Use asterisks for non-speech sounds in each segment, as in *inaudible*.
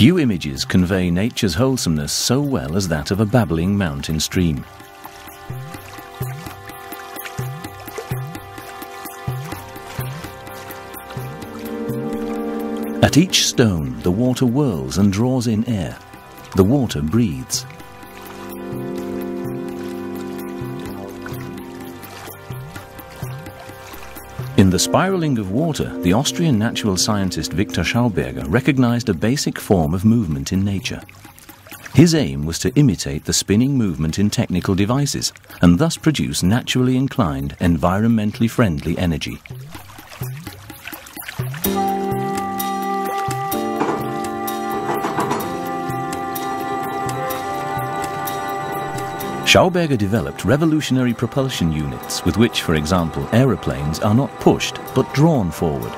Few images convey nature's wholesomeness so well as that of a babbling mountain stream. At each stone, the water whirls and draws in air. The water breathes. In the spiraling of water, the Austrian natural scientist Victor Schauberger recognized a basic form of movement in nature. His aim was to imitate the spinning movement in technical devices and thus produce naturally inclined, environmentally friendly energy. Schauberger developed revolutionary propulsion units with which, for example, aeroplanes are not pushed but drawn forward.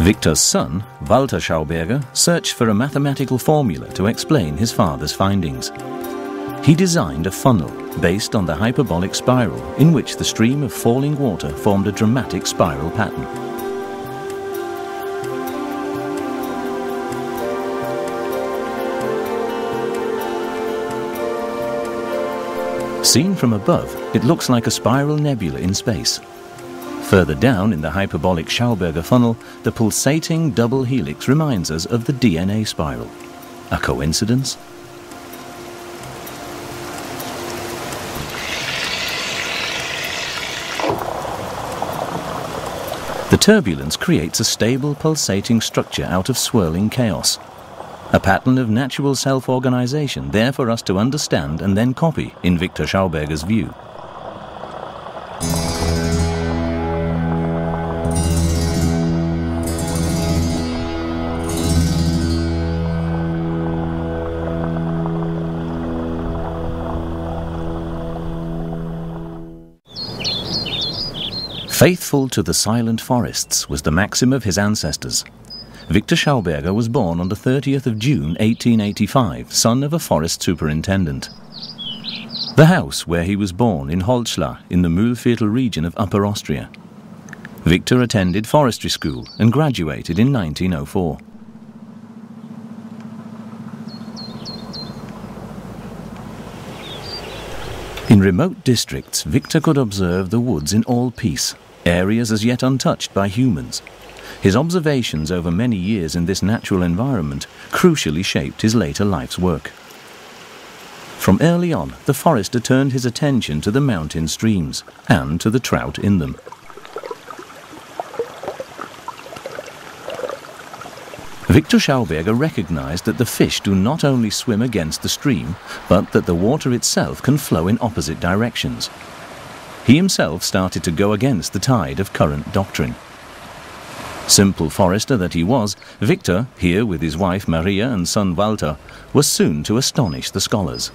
Victor's son, Walter Schauberger, searched for a mathematical formula to explain his father's findings. He designed a funnel based on the hyperbolic spiral in which the stream of falling water formed a dramatic spiral pattern. Seen from above, it looks like a spiral nebula in space. Further down in the hyperbolic Schauberger funnel, the pulsating double helix reminds us of the DNA spiral. A coincidence? The turbulence creates a stable pulsating structure out of swirling chaos. A pattern of natural self-organization there for us to understand and then copy in Victor Schauberger's view. Faithful to the silent forests was the maxim of his ancestors, Victor Schauberger was born on the 30th of June 1885, son of a forest superintendent. The house where he was born in Holzschlag in the Mühlviertel region of Upper Austria. Victor attended forestry school and graduated in 1904. In remote districts, Victor could observe the woods in all peace, areas as yet untouched by humans, his observations over many years in this natural environment crucially shaped his later life's work. From early on, the forester turned his attention to the mountain streams and to the trout in them. Victor Schauberger recognized that the fish do not only swim against the stream, but that the water itself can flow in opposite directions. He himself started to go against the tide of current doctrine. Simple forester that he was, Victor, here with his wife Maria and son Walter, was soon to astonish the scholars.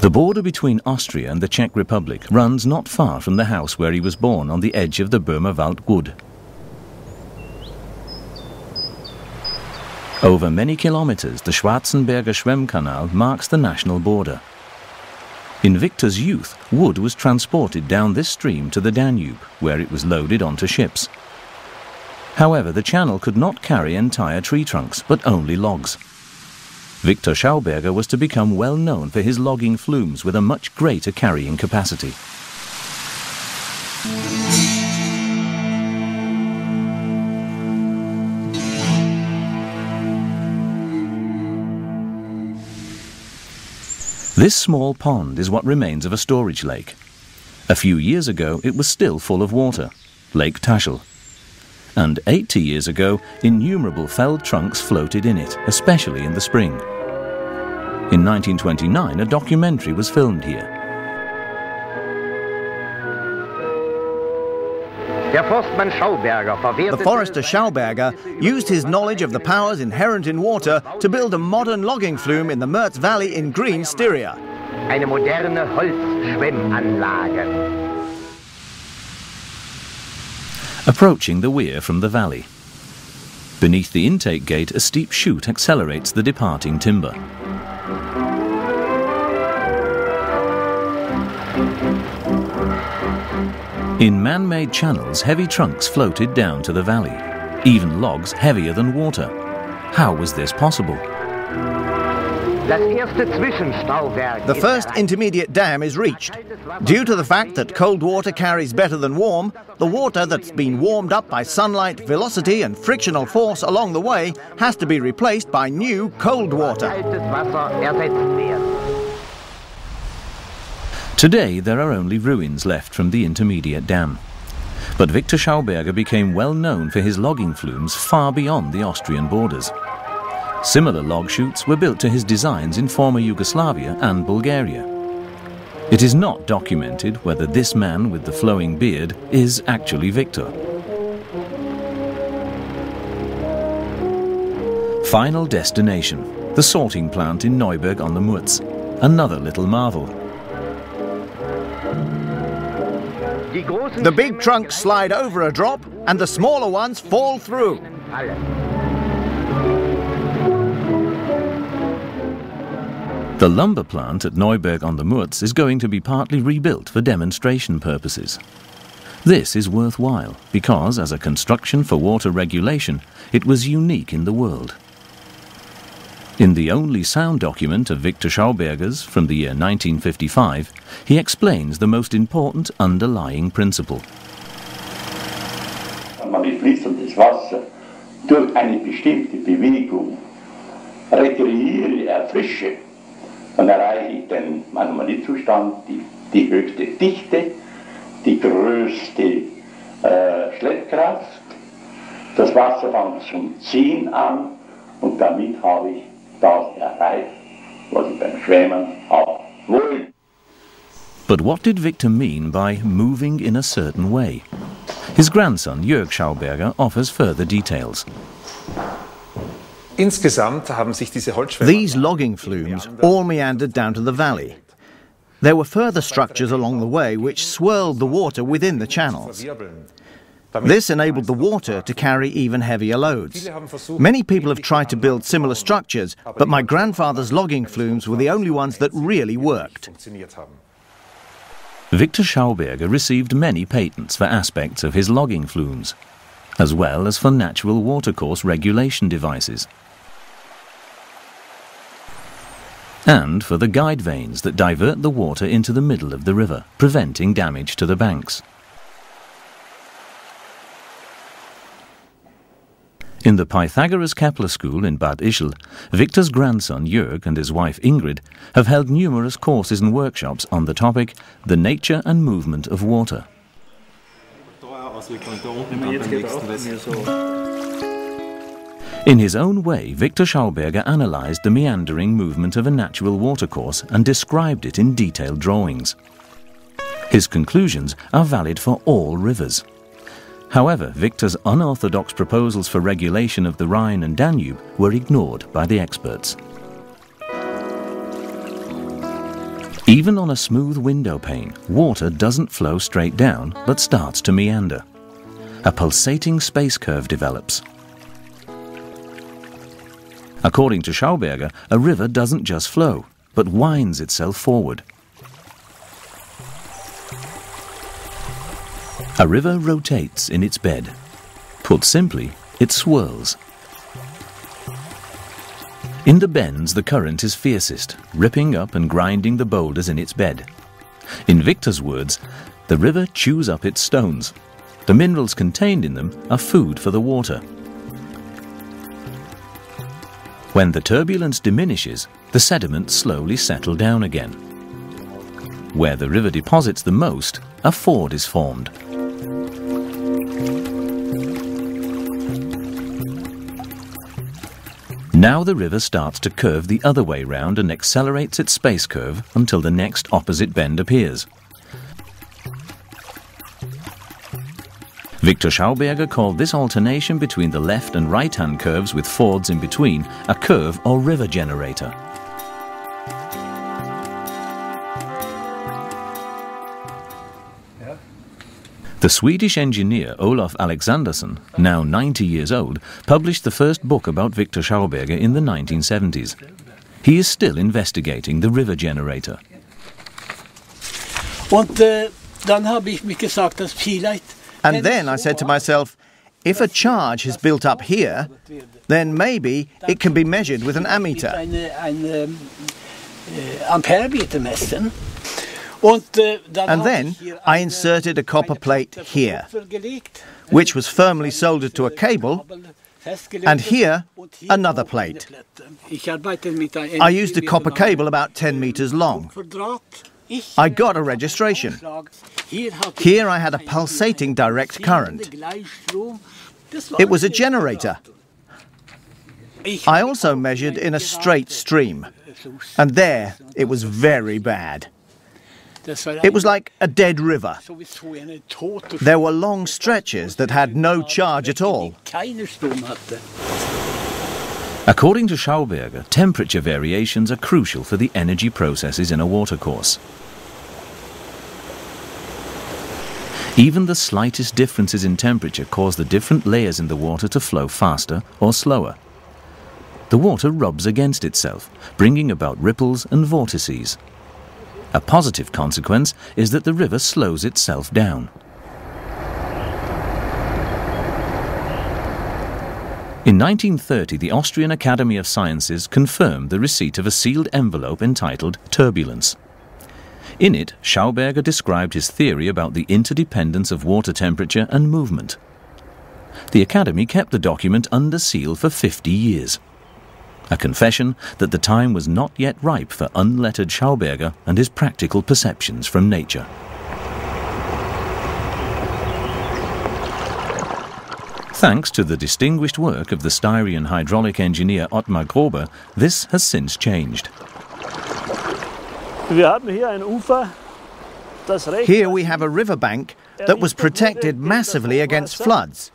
The border between Austria and the Czech Republic runs not far from the house where he was born on the edge of the Böhmerwald Wood. Over many kilometers, the Schwarzenberger Schwemmkanal marks the national border. In Victor's youth, wood was transported down this stream to the Danube, where it was loaded onto ships. However, the channel could not carry entire tree trunks, but only logs. Victor Schauberger was to become well known for his logging flumes with a much greater carrying capacity. This small pond is what remains of a storage lake. A few years ago, it was still full of water, Lake Taschel. And 80 years ago, innumerable felled trunks floated in it, especially in the spring. In 1929, a documentary was filmed here. The forester Schauberger used his knowledge of the powers inherent in water to build a modern logging flume in the Mürz Valley in Green, Styria. Eine moderne Holzschwemmanlage. Approaching the weir from the valley. Beneath the intake gate, a steep chute accelerates the departing timber. In man-made channels, heavy trunks floated down to the valley, even logs heavier than water. How was this possible? The first intermediate dam is reached. Due to the fact that cold water carries better than warm, the water that's been warmed up by sunlight, velocity and frictional force along the way has to be replaced by new cold water. Today there are only ruins left from the intermediate dam. But Victor Schauberger became well known for his logging flumes far beyond the Austrian borders. Similar log chutes were built to his designs in former Yugoslavia and Bulgaria. It is not documented whether this man with the flowing beard is actually Victor. Final destination, the sorting plant in Neuberg on the Murz, another little marvel. The big trunks slide over a drop and the smaller ones fall through. The lumber plant at Neuberg on the Murz is going to be partly rebuilt for demonstration purposes. This is worthwhile because, as a construction for water regulation, it was unique in the world. In the only sound document of Victor Schauberger's from the year 1955, he explains the most important underlying principle. Man fließendes Wasser durch eine bestimmte Bewegung rekreiere, erfrische dann erreiche ich den Anomaliezustand, die, die höchste Dichte, die größte äh, Schleppkraft. Das Wasser fängt zum Ziehen an und damit habe ich das erreicht, was ich beim Schwimmen haben. But what did Victor mean by moving in a certain way? His grandson, Jörg Schauberger, offers further details. These logging flumes all meandered down to the valley. There were further structures along the way which swirled the water within the channels. This enabled the water to carry even heavier loads. Many people have tried to build similar structures, but my grandfather's logging flumes were the only ones that really worked. Victor Schauberger received many patents for aspects of his logging flumes, as well as for natural watercourse regulation devices. and for the guide vanes that divert the water into the middle of the river, preventing damage to the banks. In the Pythagoras Kepler School in Bad Ischl, Victor's grandson Jörg and his wife Ingrid have held numerous courses and workshops on the topic The Nature and Movement of Water. In his own way, Victor Schauberger analysed the meandering movement of a natural watercourse and described it in detailed drawings. His conclusions are valid for all rivers. However, Victor's unorthodox proposals for regulation of the Rhine and Danube were ignored by the experts. Even on a smooth window pane, water doesn't flow straight down but starts to meander. A pulsating space curve develops, According to Schauberger, a river doesn't just flow, but winds itself forward. A river rotates in its bed. Put simply, it swirls. In the bends, the current is fiercest, ripping up and grinding the boulders in its bed. In Victor's words, the river chews up its stones. The minerals contained in them are food for the water. When the turbulence diminishes, the sediments slowly settle down again. Where the river deposits the most, a ford is formed. Now the river starts to curve the other way round and accelerates its space curve until the next opposite bend appears. Victor Schauberger called this alternation between the left and right-hand curves with fords in between a curve or river generator. The Swedish engineer Olof Alexandersson, now 90 years old, published the first book about Victor Schauberger in the 1970s. He is still investigating the river generator. Äh, And then I said to myself, if a charge has built up here, then maybe it can be measured with an ammeter. And then I inserted a copper plate here, which was firmly soldered to a cable, and here another plate. I used a copper cable about 10 meters long. I got a registration. Here I had a pulsating direct current. It was a generator. I also measured in a straight stream, and there it was very bad. It was like a dead river. There were long stretches that had no charge at all. According to Schauberger, temperature variations are crucial for the energy processes in a watercourse. Even the slightest differences in temperature cause the different layers in the water to flow faster or slower. The water rubs against itself, bringing about ripples and vortices. A positive consequence is that the river slows itself down. In 1930, the Austrian Academy of Sciences confirmed the receipt of a sealed envelope entitled Turbulence. In it, Schauberger described his theory about the interdependence of water temperature and movement. The Academy kept the document under seal for 50 years. A confession that the time was not yet ripe for unlettered Schauberger and his practical perceptions from nature. Thanks to the distinguished work of the Styrian hydraulic engineer Ottmar Grober, this has since changed. Here we have a riverbank that was protected massively against floods.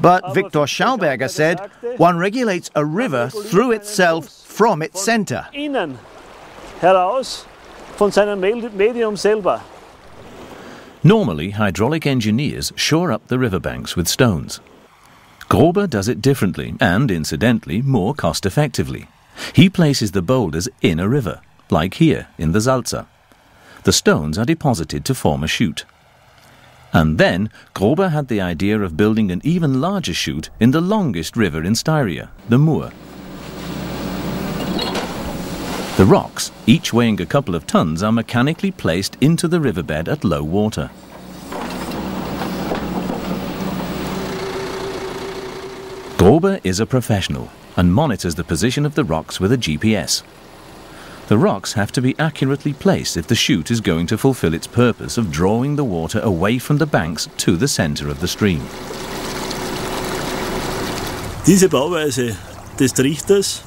But Viktor Schauberger said one regulates a river through itself from its center. Normally, hydraulic engineers shore up the riverbanks with stones. Grober does it differently and, incidentally, more cost effectively. He places the boulders in a river like here in the Salza. The stones are deposited to form a chute. And then Grober had the idea of building an even larger chute in the longest river in Styria, the Mur. The rocks, each weighing a couple of tons, are mechanically placed into the riverbed at low water. Grober is a professional and monitors the position of the rocks with a GPS. The rocks have to be accurately placed if the chute is going to fulfill its purpose of drawing the water away from the banks to the center of the stream. Diese Bauweise des Trichters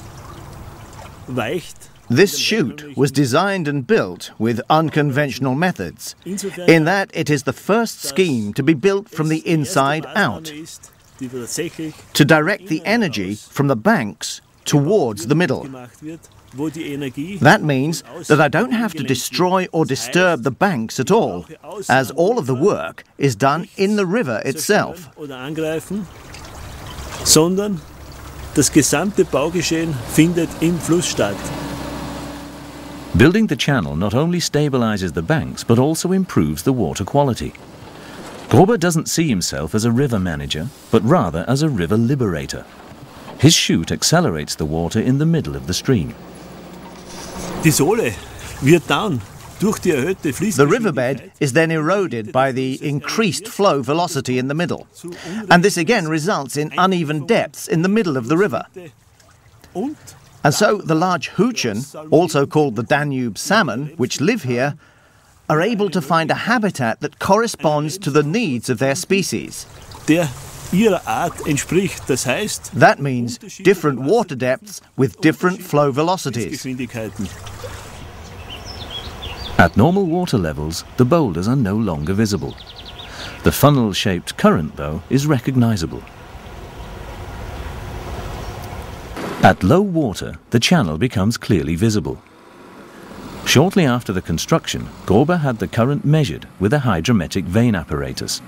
weicht this chute was designed and built with unconventional methods, in that it is the first scheme to be built from the inside out, to direct the energy from the banks towards the middle. That means that I don't have to destroy or disturb the banks at all, as all of the work is done in the river itself. Sondern das gesamte Baugeschehen findet im Fluss statt. Building the channel not only stabilizes the banks but also improves the water quality. Grober doesn't see himself as a river manager, but rather as a river liberator. His chute accelerates the water in the middle of the stream. Die Sohle wird dann the riverbed is then eroded by the increased flow velocity in the middle, and this again results in uneven depths in the middle of the river. And so the large Huchen, also called the Danube salmon, which live here, are able to find a habitat that corresponds to the needs of their species. That means different water depths with different flow velocities. At normal water levels, the boulders are no longer visible. The funnel-shaped current, though, is recognizable. At low water, the channel becomes clearly visible. Shortly after the construction, Grober had the current measured with a hydrometric vane apparatus.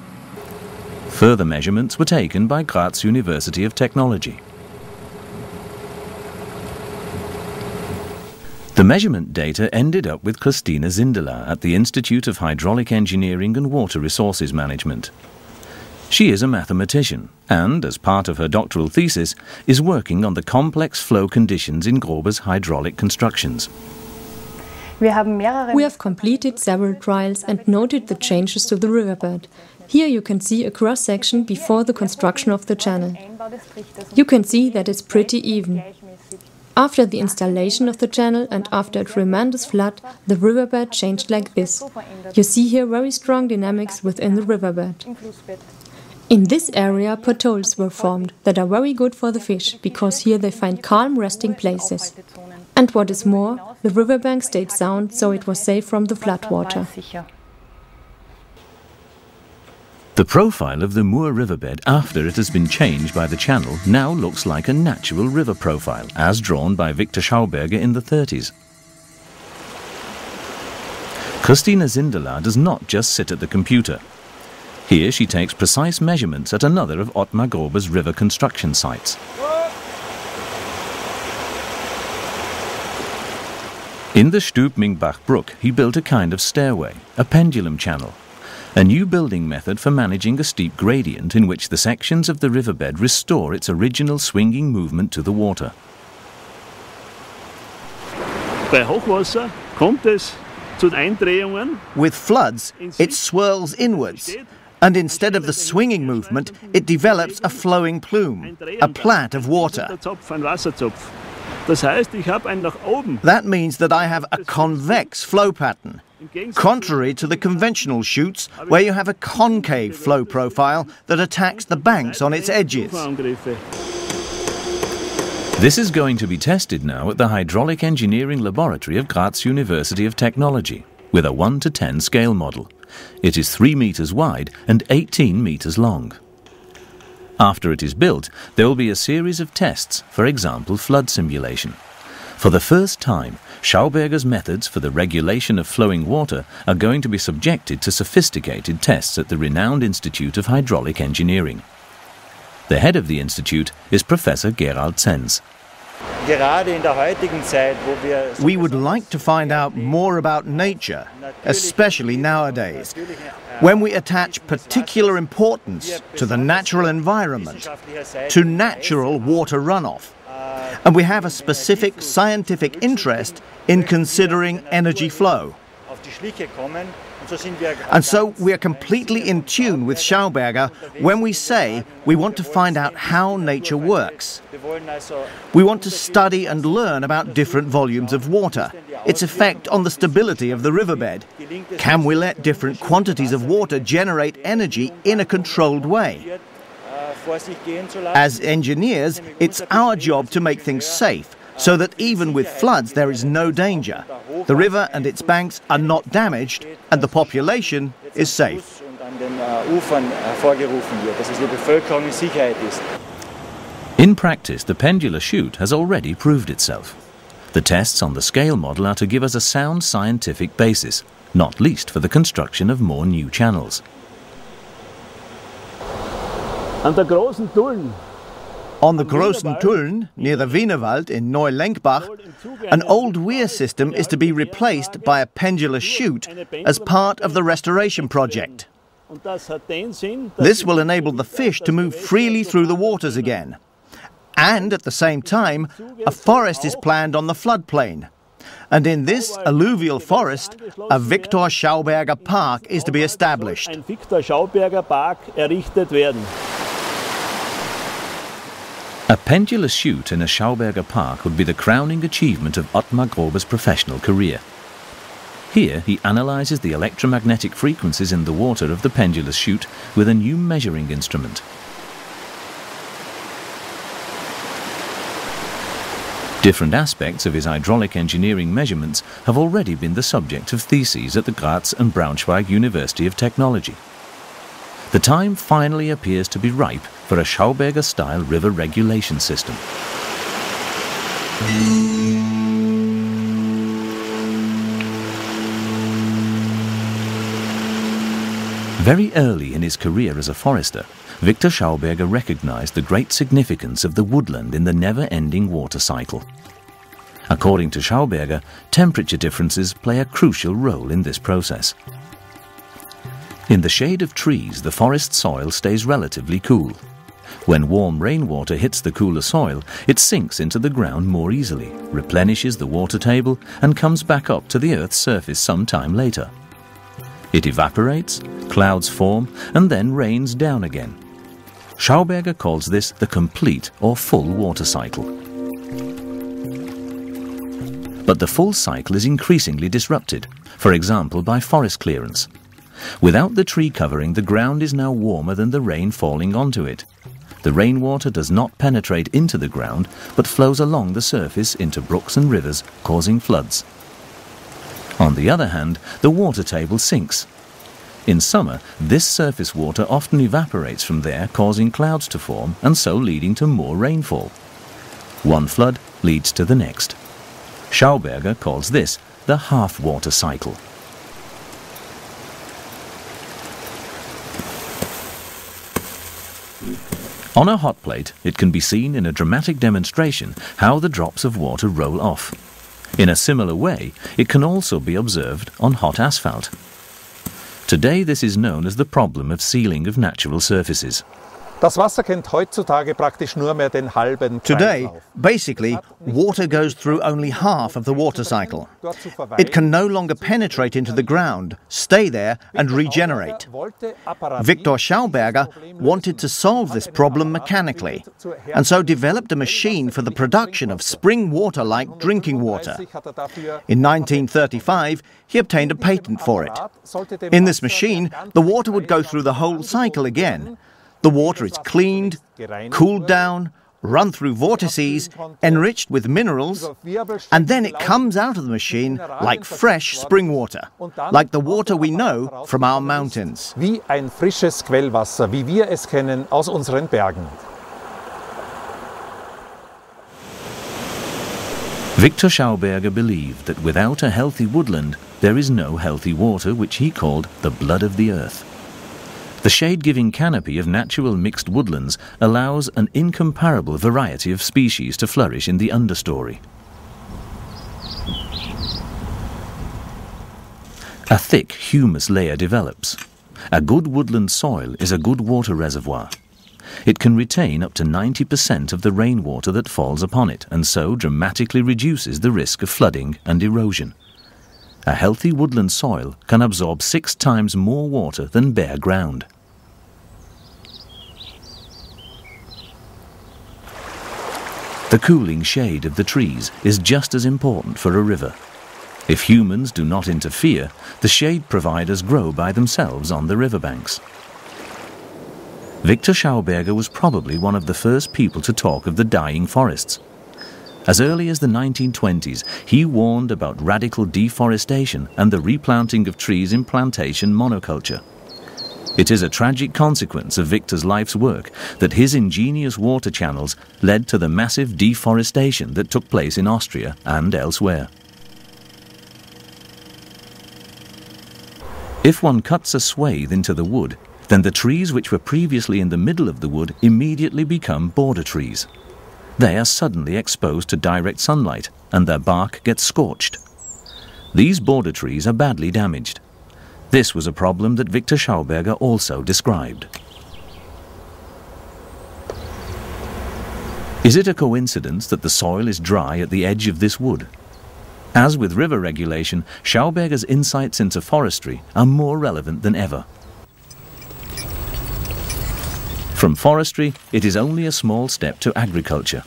Further measurements were taken by Graz University of Technology. The measurement data ended up with Christina Zindeler at the Institute of Hydraulic Engineering and Water Resources Management. She is a mathematician and, as part of her doctoral thesis, is working on the complex flow conditions in Grober's hydraulic constructions. We have completed several trials and noted the changes to the riverbed. Here you can see a cross section before the construction of the channel. You can see that it's pretty even. After the installation of the channel and after a tremendous flood, the riverbed changed like this. You see here very strong dynamics within the riverbed. In this area, potholes were formed that are very good for the fish because here they find calm resting places. And what is more, the riverbank stayed sound, so it was safe from the floodwater. The profile of the Mur riverbed after it has been changed by the channel now looks like a natural river profile, as drawn by Victor Schauberger in the 30s. Christina Zindeler does not just sit at the computer. Here she takes precise measurements at another of Ottmar Grober's river construction sites. In the Stubmingbach Brook, he built a kind of stairway, a pendulum channel, a new building method for managing a steep gradient in which the sections of the riverbed restore its original swinging movement to the water. Bei Hochwasser kommt es zu Eindrehungen. With floods, it swirls inwards, and instead of the swinging movement, it develops a flowing plume, a plait of water. That means that I have a convex flow pattern, contrary to the conventional chutes where you have a concave flow profile that attacks the banks on its edges. This is going to be tested now at the Hydraulic Engineering Laboratory of Graz University of Technology with a 1 to 10 scale model. It is 3 meters wide and 18 meters long. After it is built, there will be a series of tests, for example, flood simulation. For the first time, Schauberger's methods for the regulation of flowing water are going to be subjected to sophisticated tests at the renowned Institute of Hydraulic Engineering. The head of the institute is Professor Gerald Zenz. We would like to find out more about nature, especially nowadays, when we attach particular importance to the natural environment, to natural water runoff, and we have a specific scientific interest in considering energy flow. And so we are completely in tune with Schauberger when we say we want to find out how nature works. We want to study and learn about different volumes of water, its effect on the stability of the riverbed. Can we let different quantities of water generate energy in a controlled way? As engineers, it's our job to make things safe so that even with floods there is no danger. The river and its banks are not damaged and the population is safe. In practice, the pendular chute has already proved itself. The tests on the scale model are to give us a sound scientific basis, not least for the construction of more new channels. An der großen Tulln on the Großen Tulln, near the Wienerwald in Neulengbach, an old weir system is to be replaced by a pendular chute as part of the restoration project. This will enable the fish to move freely through the waters again. And at the same time, a forest is planned on the floodplain. And in this alluvial forest, a Viktor Schauberger Park is to be established. A pendular chute in a Schauberger park would be the crowning achievement of Ottmar Grober's professional career. Here he analyzes the electromagnetic frequencies in the water of the pendulous chute with a new measuring instrument. Different aspects of his hydraulic engineering measurements have already been the subject of theses at the Graz and Braunschweig University of Technology. The time finally appears to be ripe for a Schauberger-style river regulation system. Very early in his career as a forester, Victor Schauberger recognized the great significance of the woodland in the never-ending water cycle. According to Schauberger, temperature differences play a crucial role in this process. In the shade of trees, the forest soil stays relatively cool. When warm rainwater hits the cooler soil, it sinks into the ground more easily, replenishes the water table, and comes back up to the Earth's surface some time later. It evaporates, clouds form, and then rains down again. Schauberger calls this the complete or full water cycle. But the full cycle is increasingly disrupted, for example by forest clearance. Without the tree covering, the ground is now warmer than the rain falling onto it. The rainwater does not penetrate into the ground, but flows along the surface into brooks and rivers, causing floods. On the other hand, the water table sinks. In summer, this surface water often evaporates from there, causing clouds to form and so leading to more rainfall. One flood leads to the next. Schauberger calls this the half-water cycle. On a hot plate, it can be seen in a dramatic demonstration how the drops of water roll off. In a similar way, it can also be observed on hot asphalt. Today this is known as the problem of sealing of natural surfaces. Das Wasser kennt heutzutage praktisch nur mehr den halben Today, basically, water goes through only half of the water cycle. It can no longer penetrate into the ground, stay there and regenerate. Victor Schauberger wanted to solve this problem mechanically, and so developed a machine for the production of spring water like drinking water. Er In 1935, he obtained a patent for it. In this machine, the water would go through the whole cycle again, the water is cleaned, cooled down, run through vortices, enriched with minerals, and then it comes out of the machine like fresh spring water, like the water we know from our mountains. Wie ein frisches Quellwasser, wie wir es kennen aus unseren Bergen. Victor Schauberger believed that without a healthy woodland, there is no healthy water, which he called the blood of the earth. The shade-giving canopy of natural mixed woodlands allows an incomparable variety of species to flourish in the understory. A thick humus layer develops. A good woodland soil is a good water reservoir. It can retain up to 90% of the rainwater that falls upon it and so dramatically reduces the risk of flooding and erosion. A healthy woodland soil can absorb six times more water than bare ground. The cooling shade of the trees is just as important for a river. If humans do not interfere, the shade providers grow by themselves on the riverbanks. Victor Schauberger was probably one of the first people to talk of the dying forests. As early as the 1920s, he warned about radical deforestation and the replanting of trees in plantation monoculture. It is a tragic consequence of Victor's life's work that his ingenious water channels led to the massive deforestation that took place in Austria and elsewhere. If one cuts a swathe into the wood, then the trees which were previously in the middle of the wood immediately become border trees. They are suddenly exposed to direct sunlight and their bark gets scorched. These border trees are badly damaged this was a problem that Victor Schauberger also described. Is it a coincidence that the soil is dry at the edge of this wood? As with river regulation, Schauberger's insights into forestry are more relevant than ever. From forestry, it is only a small step to agriculture.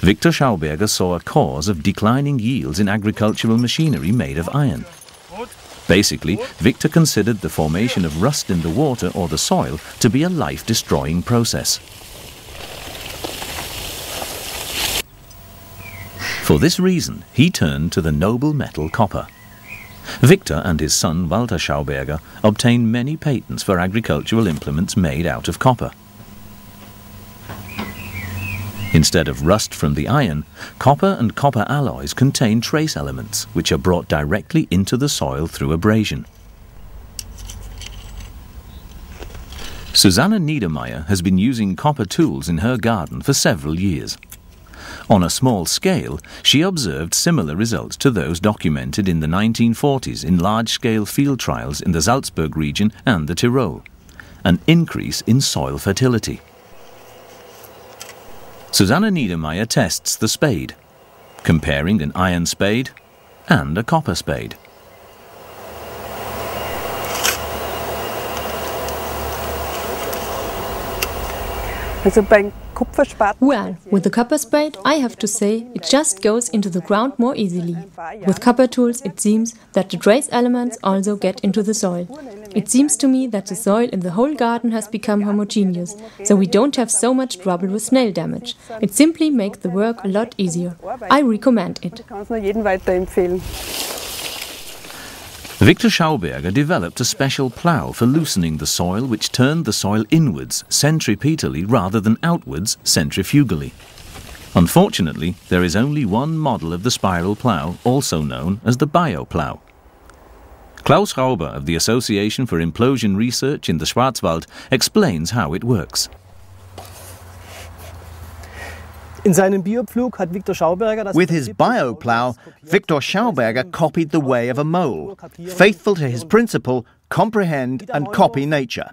Victor Schauberger saw a cause of declining yields in agricultural machinery made of iron. Basically, Victor considered the formation of rust in the water or the soil to be a life-destroying process. For this reason, he turned to the noble metal copper. Victor and his son Walter Schauberger obtained many patents for agricultural implements made out of copper. Instead of rust from the iron, copper and copper alloys contain trace elements which are brought directly into the soil through abrasion. Susanna Niedermeyer has been using copper tools in her garden for several years. On a small scale, she observed similar results to those documented in the 1940s in large scale field trials in the Salzburg region and the Tyrol an increase in soil fertility. Susanna Niedermeyer tests the spade, comparing an iron spade and a copper spade. Also beim well, with the copper spade, I have to say, it just goes into the ground more easily. With copper tools, it seems that the trace elements also get into the soil. It seems to me that the soil in the whole garden has become homogeneous, so we don't have so much trouble with snail damage. It simply makes the work a lot easier. I recommend it. Victor Schauberger developed a special plough for loosening the soil which turned the soil inwards centripetally rather than outwards centrifugally. Unfortunately, there is only one model of the spiral plough, also known as the bioplough. Klaus Rauber of the Association for Implosion Research in the Schwarzwald explains how it works. With his bioplow, Victor Schauberger copied the way of a mole, faithful to his principle comprehend and copy nature.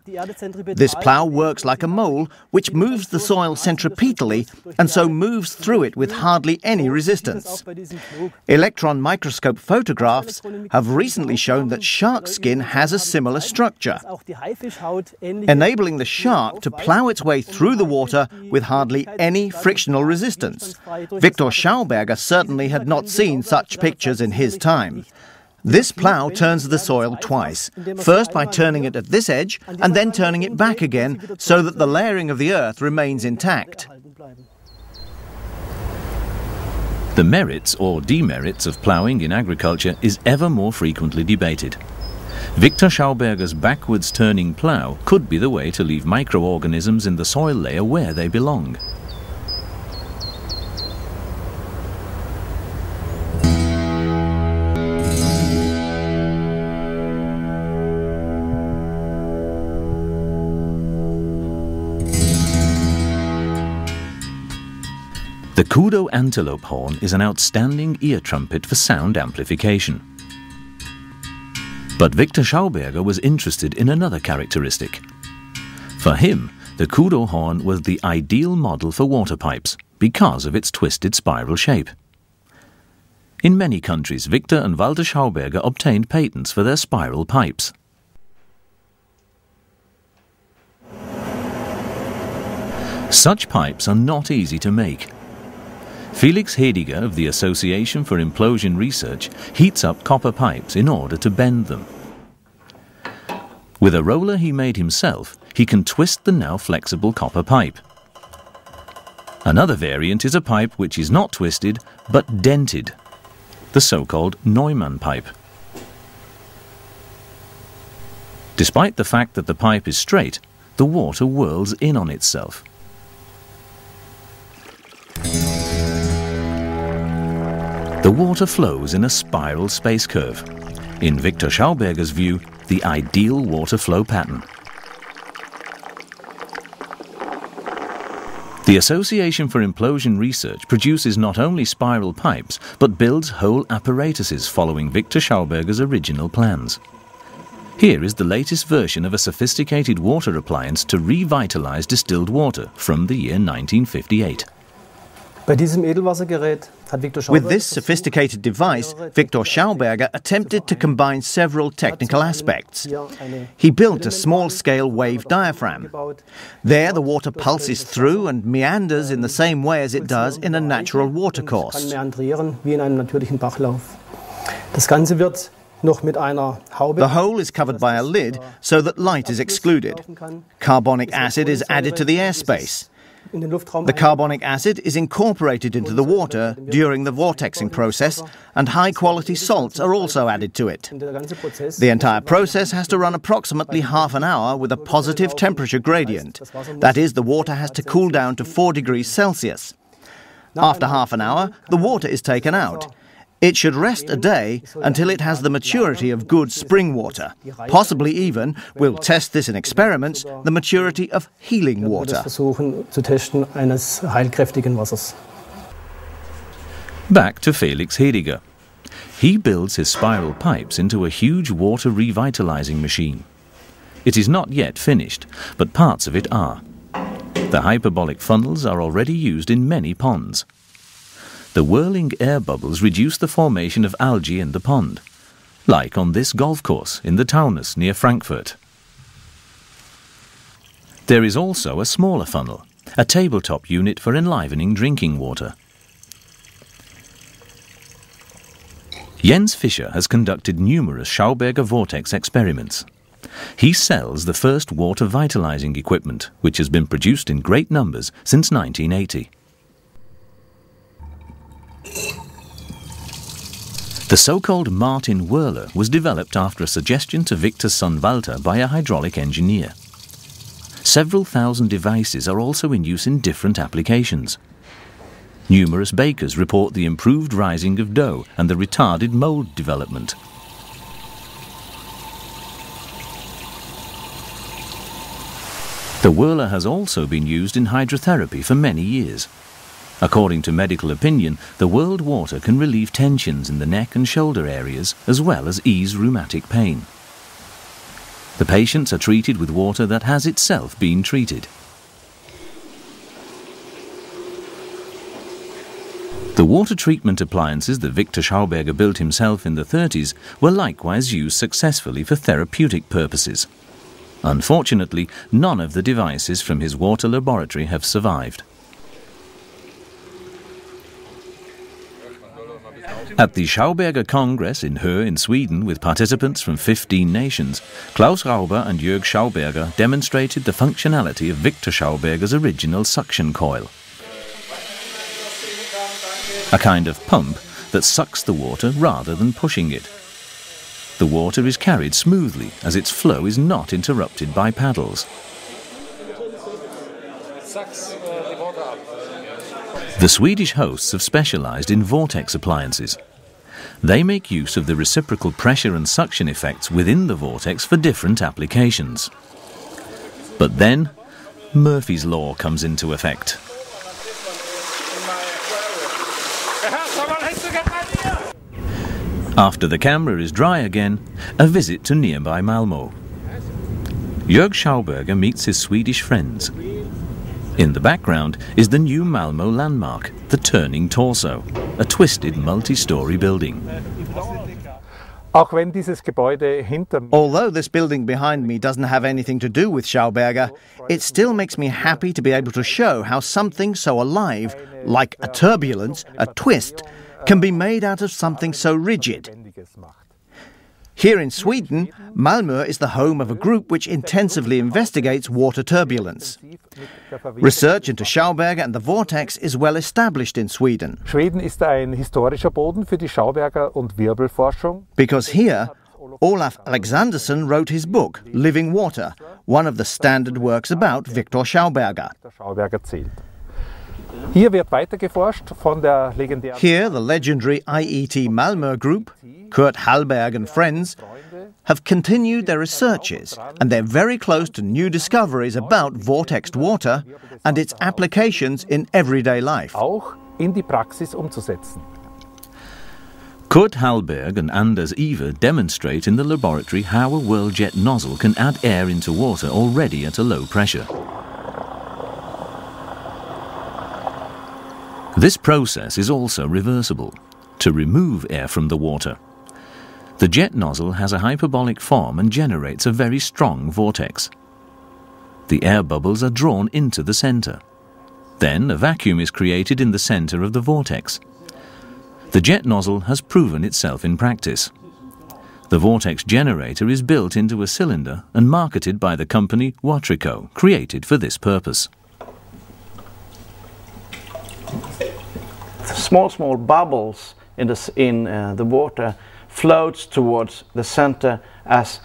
This plough works like a mole, which moves the soil centripetally and so moves through it with hardly any resistance. Electron microscope photographs have recently shown that shark skin has a similar structure, enabling the shark to plough its way through the water with hardly any frictional resistance. Victor Schauberger certainly had not seen such pictures in his time. This plough turns the soil twice, first by turning it at this edge and then turning it back again so that the layering of the earth remains intact. The merits or demerits of ploughing in agriculture is ever more frequently debated. Victor Schauberger's backwards turning plough could be the way to leave microorganisms in the soil layer where they belong. The Kudu antelope horn is an outstanding ear trumpet for sound amplification. But Victor Schauberger was interested in another characteristic. For him, the Kudu horn was the ideal model for water pipes because of its twisted spiral shape. In many countries, Victor and Walter Schauberger obtained patents for their spiral pipes. Such pipes are not easy to make Felix Hediger of the Association for Implosion Research heats up copper pipes in order to bend them. With a roller he made himself, he can twist the now flexible copper pipe. Another variant is a pipe which is not twisted but dented, the so-called Neumann pipe. Despite the fact that the pipe is straight, the water whirls in on itself. The water flows in a spiral space curve. In Victor Schauberger's view, the ideal water flow pattern. The Association for Implosion Research produces not only spiral pipes, but builds whole apparatuses following Victor Schauberger's original plans. Here is the latest version of a sophisticated water appliance to revitalize distilled water from the year 1958. With this sophisticated device, Victor Schauberger attempted to combine several technical aspects. He built a small-scale wave diaphragm. There the water pulses through and meanders in the same way as it does in a natural watercourse. The hole is covered by a lid so that light is excluded. Carbonic acid is added to the airspace. The carbonic acid is incorporated into the water during the vortexing process, and high quality salts are also added to it. The entire process has to run approximately half an hour with a positive temperature gradient. That is, the water has to cool down to 4 degrees Celsius. After half an hour, the water is taken out. It should rest a day until it has the maturity of good spring water. Possibly even, we'll test this in experiments, the maturity of healing water. Back to Felix Hediger. He builds his spiral pipes into a huge water revitalizing machine. It is not yet finished, but parts of it are. The hyperbolic funnels are already used in many ponds. The whirling air bubbles reduce the formation of algae in the pond, like on this golf course in the Taunus near Frankfurt. There is also a smaller funnel, a tabletop unit for enlivening drinking water. Jens Fischer has conducted numerous Schauberger vortex experiments. He sells the first water vitalizing equipment, which has been produced in great numbers since 1980. The so-called Martin Whirler was developed after a suggestion to Victor's son Walter by a hydraulic engineer. Several thousand devices are also in use in different applications. Numerous bakers report the improved rising of dough and the retarded mold development. The whirler has also been used in hydrotherapy for many years. According to medical opinion, the world water can relieve tensions in the neck and shoulder areas as well as ease rheumatic pain. The patients are treated with water that has itself been treated. The water treatment appliances that Victor Schauberger built himself in the 30s were likewise used successfully for therapeutic purposes. Unfortunately, none of the devices from his water laboratory have survived. At the Schauberger Congress in Höör in Sweden with participants from 15 nations, Klaus Rauber and Jörg Schauberger demonstrated the functionality of Victor Schauberger's original suction coil a kind of pump that sucks the water rather than pushing it. The water is carried smoothly as its flow is not interrupted by paddles. The Swedish hosts have specialized in vortex appliances. They make use of the reciprocal pressure and suction effects within the vortex for different applications. But then, Murphy's Law comes into effect. After the camera is dry again, a visit to nearby Malmo. Jörg Schauberger meets his Swedish friends. In the background is the new Malmo landmark, the Turning Torso, a twisted multi-story building. Although this building behind me doesn't have anything to do with Schauberger, it still makes me happy to be able to show how something so alive, like a turbulence, a twist, can be made out of something so rigid. Here in Sweden, Malmö is the home of a group which intensively investigates water turbulence. Research into Schauberger and the vortex is well established in Sweden. Schweden ist ein historischer Boden für die Schauberger und Wirbelforschung. Because here, Olof Alexandersson wrote his book, Living Water, one of the standard works about Viktor Schauberger. Here the legendary IET Malmö group, Curt Hallberg and friends, have continued their researches and they're very close to new discoveries about vortexed water and its applications in everyday life. Auch in die Praxis umzusetzen. Curt Hallberg and Anders Iver demonstrate in the laboratory how a whirljet nozzle can add air into water already at a low pressure. This process is also reversible, to remove air from the water. The jet nozzle has a hyperbolic form and generates a very strong vortex. The air bubbles are drawn into the center. Then a vacuum is created in the center of the vortex. The jet nozzle has proven itself in practice. The vortex generator is built into a cylinder and marketed by the company Watreco, created for this purpose. Small, small bubbles in the, in, uh, the water floats towards the center as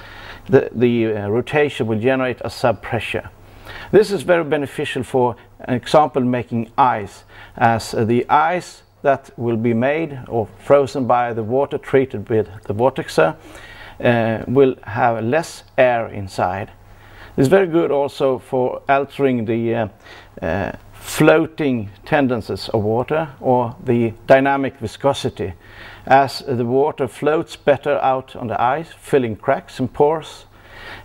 the, the uh, rotation will generate a subpressure. This is very beneficial for an example making ice as uh, the ice that will be made or frozen by the water treated with the vortexer uh, will have less air inside. It's very good also for altering the uh, uh, floating tendencies of water or the dynamic viscosity as the water floats better out on the ice, filling cracks and pores,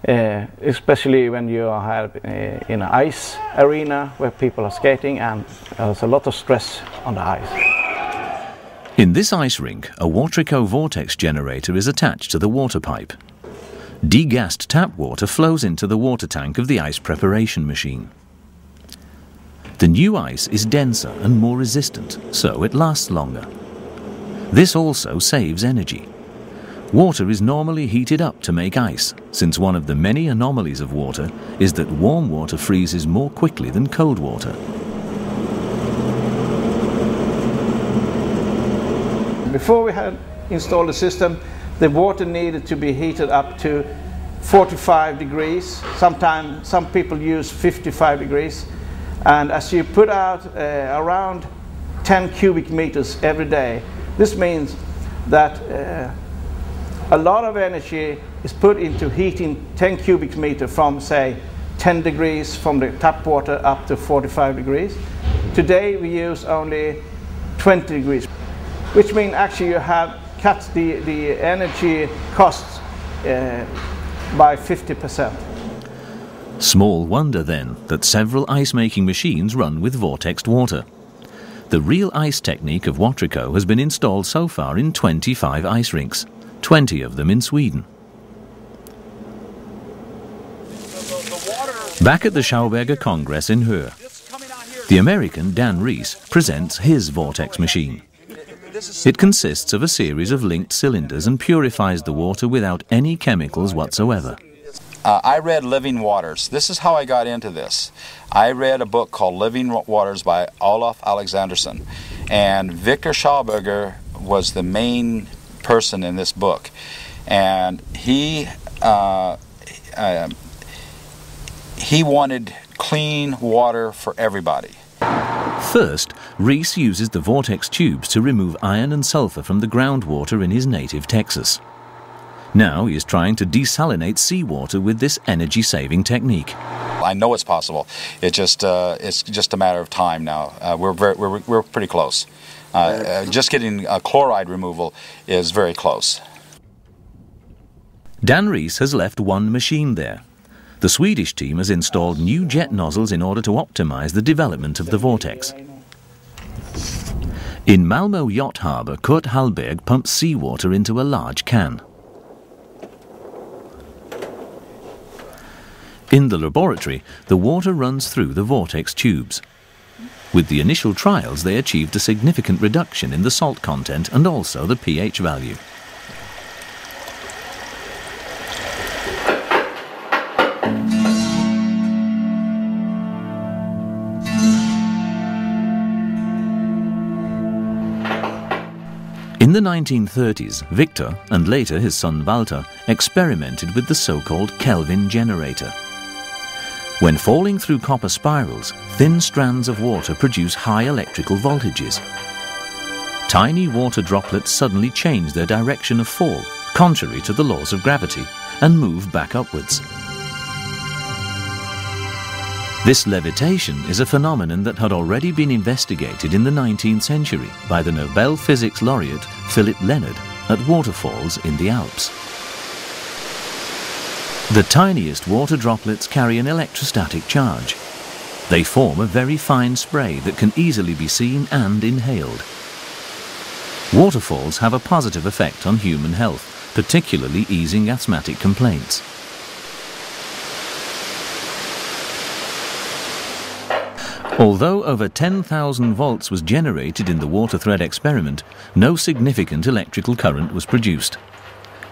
uh, especially when you are uh, in an ice arena where people are skating and there's a lot of stress on the ice. In this ice rink, a Watreco vortex generator is attached to the water pipe. Degassed tap water flows into the water tank of the ice preparation machine. The new ice is denser and more resistant, so it lasts longer. This also saves energy. Water is normally heated up to make ice, since one of the many anomalies of water is that warm water freezes more quickly than cold water. Before we had installed the system, the water needed to be heated up to 45 degrees. Sometimes some people use 55 degrees. And as you put out uh, around 10 cubic meters every day, this means that uh, a lot of energy is put into heating 10 cubic meter from say 10 degrees from the tap water up to 45 degrees. Today we use only 20 degrees, which means actually you have cut the, the energy costs uh, by 50 percent. Small wonder then that several ice-making machines run with vortexed water. The real ice technique of Watreco has been installed so far in 25 ice rinks, 20 of them in Sweden. Back at the Schauberger Congress in Höör, the American Dan Rees presents his vortex machine. It consists of a series of linked cylinders and purifies the water without any chemicals whatsoever. Uh, I read Living Waters. This is how I got into this. I read a book called Living Waters by Olof Alexandersson, and Victor Schauberger was the main person in this book, and he uh, uh, he wanted clean water for everybody. First, Rees uses the vortex tubes to remove iron and sulfur from the groundwater in his native Texas. Now he is trying to desalinate seawater with this energy-saving technique. I know it's possible. It just uh, it's just a matter of time now. Uh, we're, very, we're we're pretty close. Uh, uh just getting chloride removal is very close. Dan Rees has left one machine there. The Swedish team has installed new jet nozzles in order to optimize the development of the vortex. In Malmo Yacht Harbour, Curt Hallberg pumps seawater into a large can. In the laboratory, the water runs through the vortex tubes. With the initial trials, they achieved a significant reduction in the salt content and also the pH value. In the 1930s, Victor, and later his son Walter, experimented with the so-called Kelvin generator. When falling through copper spirals, thin strands of water produce high electrical voltages. Tiny water droplets suddenly change their direction of fall, contrary to the laws of gravity, and move back upwards. This levitation is a phenomenon that had already been investigated in the 19th century by the Nobel Physics laureate Philip Lenard at waterfalls in the Alps. The tiniest water droplets carry an electrostatic charge. They form a very fine spray that can easily be seen and inhaled. Waterfalls have a positive effect on human health, particularly easing asthmatic complaints. Although over 10,000 volts was generated in the water thread experiment, no significant electrical current was produced.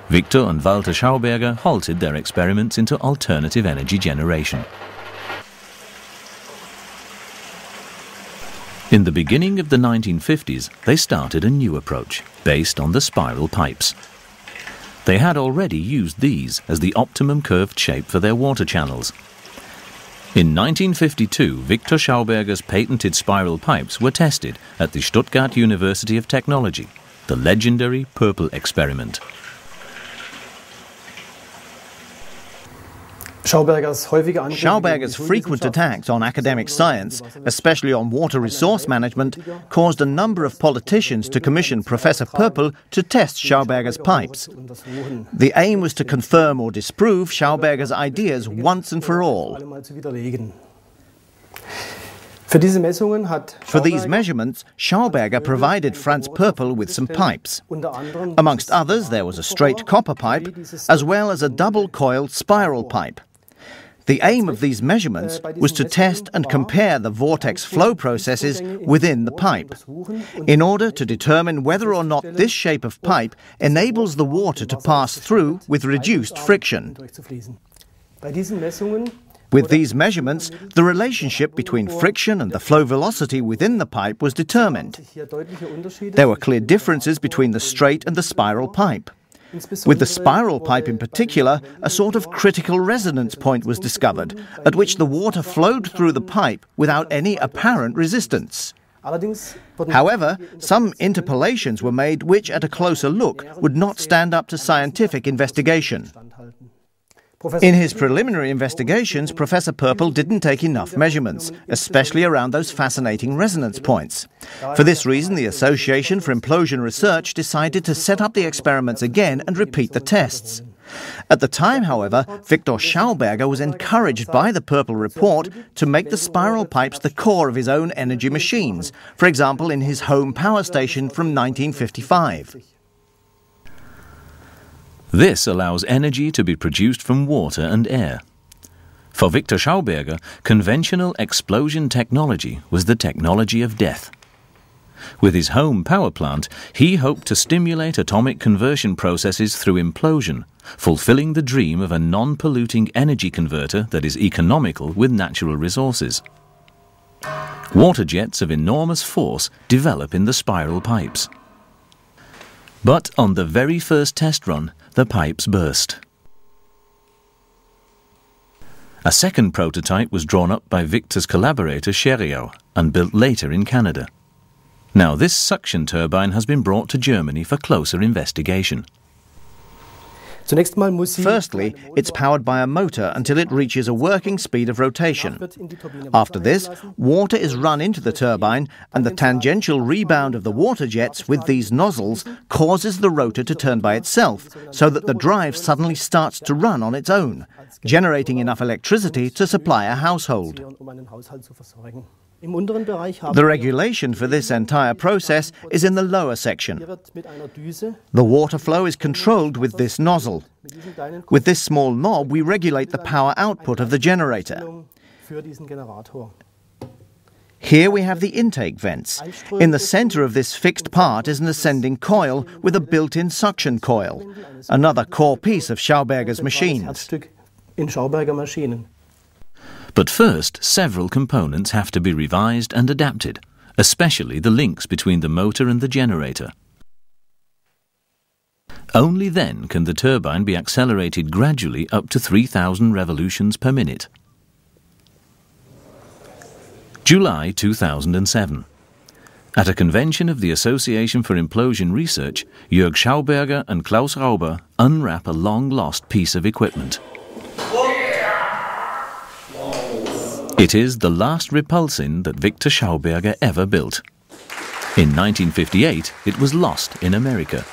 Victor and Walter Schauberger halted their experiments into alternative energy generation. In the beginning of the 1950s, they started a new approach, based on the spiral pipes. They had already used these as the optimum curved shape for their water channels. In 1952, Victor Schauberger's patented spiral pipes were tested at the Stuttgart University of Technology, the legendary Pöppel experiment. Schauberger's frequent attacks on academic science, especially on water resource management, caused a number of politicians to commission Professor Pöppel to test Schauberger's pipes. The aim was to confirm or disprove Schauberger's ideas once and for all. For these measurements, Schauberger provided Franz Pöppel with some pipes. Amongst others, there was a straight copper pipe, as well as a double-coiled spiral pipe. The aim of these measurements was to test and compare the vortex flow processes within the pipe, in order to determine whether or not this shape of pipe enables the water to pass through with reduced friction. With these measurements, the relationship between friction and the flow velocity within the pipe was determined. There were clear differences between the straight and the spiral pipe. With the spiral pipe in particular, a sort of critical resonance point was discovered, at which the water flowed through the pipe without any apparent resistance. However, some interpolations were made which, at a closer look, would not stand up to scientific investigation. In his preliminary investigations, Professor Pöppel didn't take enough measurements, especially around those fascinating resonance points. For this reason, the Association for Implosion Research decided to set up the experiments again and repeat the tests. At the time, however, Victor Schauberger was encouraged by the Pöppel report to make the spiral pipes the core of his own energy machines, for example, in his home power station from 1955. This allows energy to be produced from water and air. For Victor Schauberger, conventional explosion technology was the technology of death. With his home power plant, he hoped to stimulate atomic conversion processes through implosion, fulfilling the dream of a non-polluting energy converter that is economical with natural resources. Water jets of enormous force develop in the spiral pipes. But on the very first test run, the pipes burst. A second prototype was drawn up by Victor's collaborator Scheriau and built later in Canada. Now this suction turbine has been brought to Germany for closer investigation. Firstly, it's powered by a motor until it reaches a working speed of rotation. After this, water is run into the turbine, and the tangential rebound of the water jets with these nozzles causes the rotor to turn by itself, so that the drive suddenly starts to run on its own, generating enough electricity to supply a household. The regulation for this entire process is in the lower section. The water flow is controlled with this nozzle. With this small knob, we regulate the power output of the generator. Here we have the intake vents. In the center of this fixed part is an ascending coil with a built-in suction coil, another core piece of Schauberger's machines. But first, several components have to be revised and adapted, especially the links between the motor and the generator. Only then can the turbine be accelerated gradually up to 3000 revolutions per minute. July 2007. At a convention of the Association for Implosion Research, Jörg Schauberger and Klaus Rauber unwrap a long-lost piece of equipment. It is the last repulsin that Victor Schauberger ever built. In 1958, it was lost in America.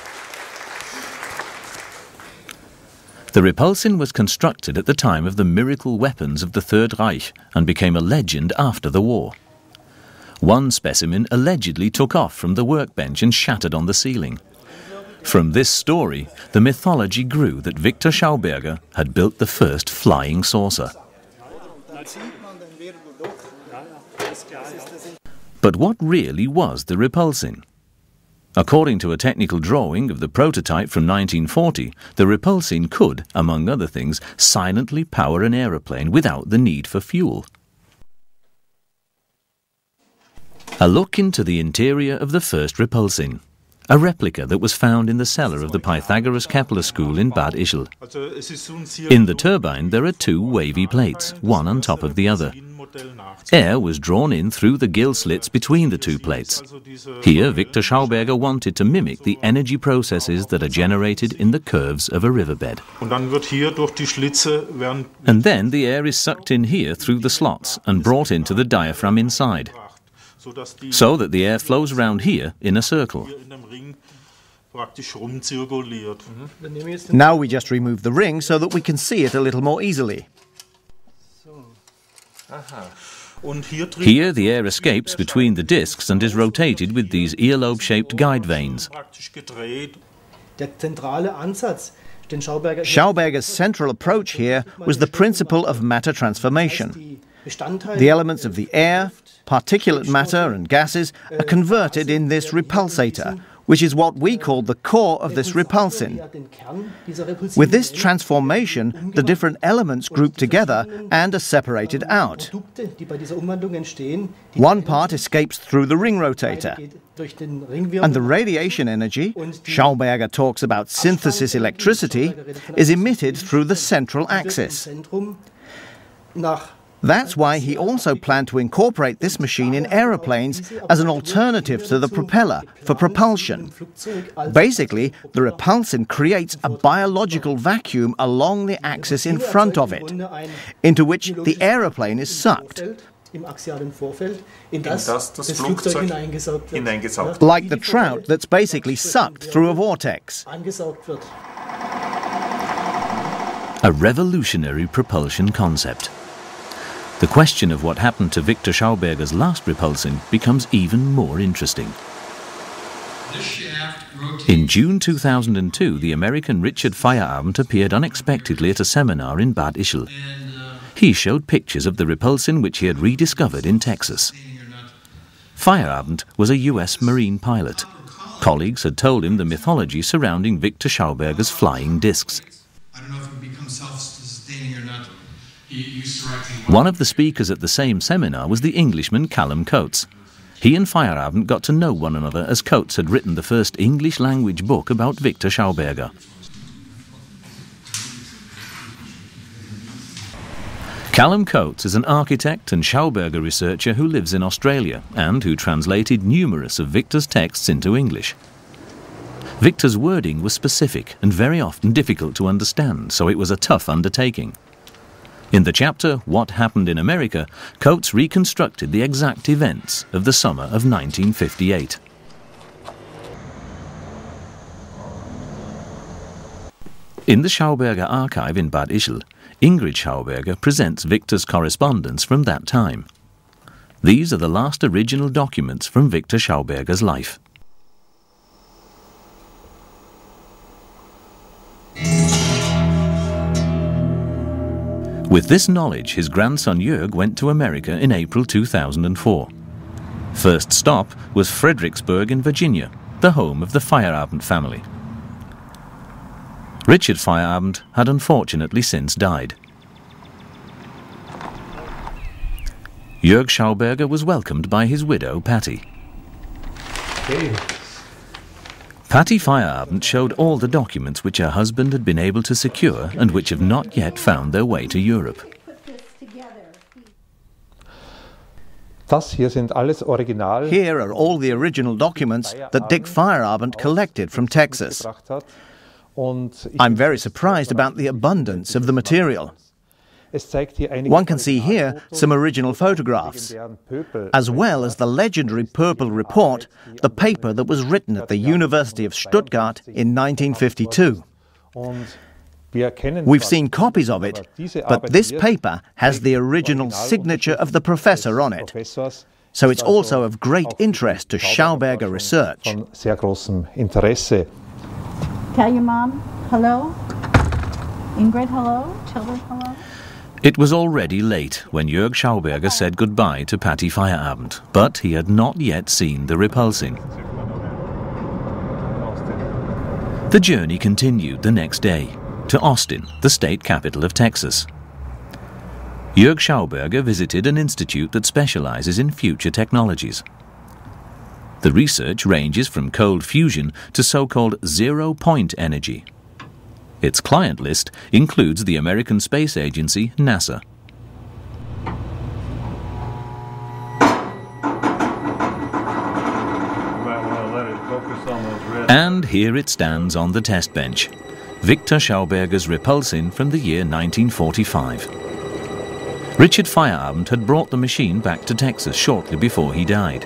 The repulsin was constructed at the time of the miracle weapons of the Third Reich and became a legend after the war. One specimen allegedly took off from the workbench and shattered on the ceiling. From this story, the mythology grew that Victor Schauberger had built the first flying saucer. But what really was the repulsin? According to a technical drawing of the prototype from 1940, the repulsin could, among other things, silently power an aeroplane without the need for fuel. A look into the interior of the first repulsin, a replica that was found in the cellar of the Pythagoras Kepler School in Bad Ischl. In the turbine there are two wavy plates, one on top of the other. Air was drawn in through the gill slits between the two plates. Here, Victor Schauberger wanted to mimic the energy processes that are generated in the curves of a riverbed. And then the air is sucked in here through the slots and brought into the diaphragm inside, so that the air flows around here in a circle. Mhm. Now we just remove the ring so that we can see it a little more easily. Here the air escapes between the discs and is rotated with these earlobe-shaped guide vanes. Schauberger's central approach here was the principle of matter transformation. The elements of the air, particulate matter and gases are converted in this repulsator, which is what we call the core of this repulsin. With this transformation, the different elements group together and are separated out. One part escapes through the ring rotator. And the radiation energy, Schauberger talks about synthesis electricity, is emitted through the central axis. That's why he also planned to incorporate this machine in aeroplanes as an alternative to the propeller for propulsion. Basically, the repulsin creates a biological vacuum along the axis in front of it, into which the aeroplane is sucked. Like the trout that's basically sucked through a vortex. A revolutionary propulsion concept. The question of what happened to Victor Schauberger's last repulsin becomes even more interesting. In June 2002, the American Richard Feierabend appeared unexpectedly at a seminar in Bad Ischl. He showed pictures of the repulsin which he had rediscovered in Texas. Feierabend was a US Marine pilot. Colleagues had told him the mythology surrounding Victor Schauberger's flying discs. One of the speakers at the same seminar was the Englishman Callum Coats. He and Feierabend got to know one another as Coats had written the first English language book about Victor Schauberger. Callum Coats is an architect and Schauberger researcher who lives in Australia and who translated numerous of Victor's texts into English. Victor's wording was specific and very often difficult to understand, so it was a tough undertaking. In the chapter What Happened in America, Coats reconstructed the exact events of the summer of 1958. In the Schauberger archive in Bad Ischl, Ingrid Schauberger presents Victor's correspondence from that time. These are the last original documents from Victor Schauberger's life. With this knowledge, his grandson Jörg went to America in April 2004. First stop was Fredericksburg in Virginia, the home of the Feierabend family. Richard Feierabend had unfortunately since died. Jörg Schauberger was welcomed by his widow, Patty. Hey. Patty Feierabend showed all the documents which her husband had been able to secure and which have not yet found their way to Europe. Here are all the original documents that Dick Feierabend collected from Texas. I'm very surprised about the abundance of the material. One can see here some original photographs, as well as the legendary Pöppel Report, the paper that was written at the University of Stuttgart in 1952. We've seen copies of it, but this paper has the original signature of the professor on it. So it's also of great interest to Schauberger research. Tell your mom hello. Ingrid, hello. Children, hello. It was already late when Jörg Schauberger said goodbye to Patty Feierabend, but he had not yet seen the repulsin. The journey continued the next day to Austin, the state capital of Texas. Jörg Schauberger visited an institute that specializes in future technologies. The research ranges from cold fusion to so-called zero-point energy, its client list includes the American space agency NASA. And here it stands on the test bench. Victor Schauberger's Repulsin from the year 1945. Richard Feierabend had brought the machine back to Texas shortly before he died.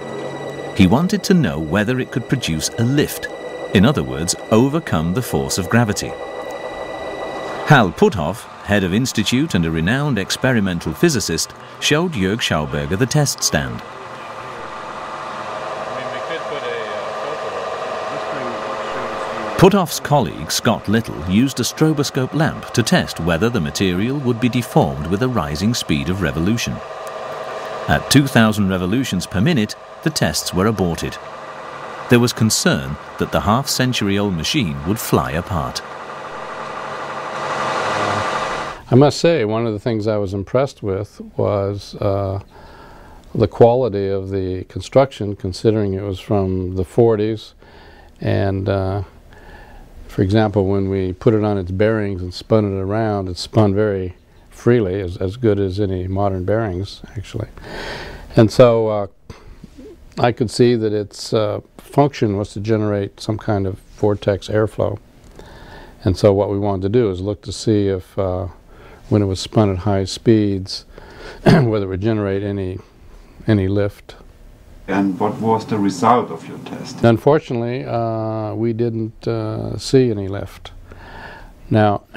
He wanted to know whether it could produce a lift, in other words, overcome the force of gravity. Hal Puthoff, head of institute and a renowned experimental physicist, showed Jörg Schauberger the test stand. Puthoff's colleague Scott Little used a stroboscope lamp to test whether the material would be deformed with a rising speed of revolution. At 2,000 revolutions per minute, the tests were aborted. There was concern that the half century old machine would fly apart. I must say, one of the things I was impressed with was uh, the quality of the construction, considering it was from the 40s and uh, for example, when we put it on its bearings and spun it around, it spun very freely, as, as good as any modern bearings, actually. And so uh, I could see that its uh, function was to generate some kind of vortex airflow. And so what we wanted to do is look to see if, uh, when it was spun at high speeds, *clears throat* whether it would generate any, any lift. And what was the result of your test? Unfortunately, uh, we didn't uh, see any lift. Now, *clears throat*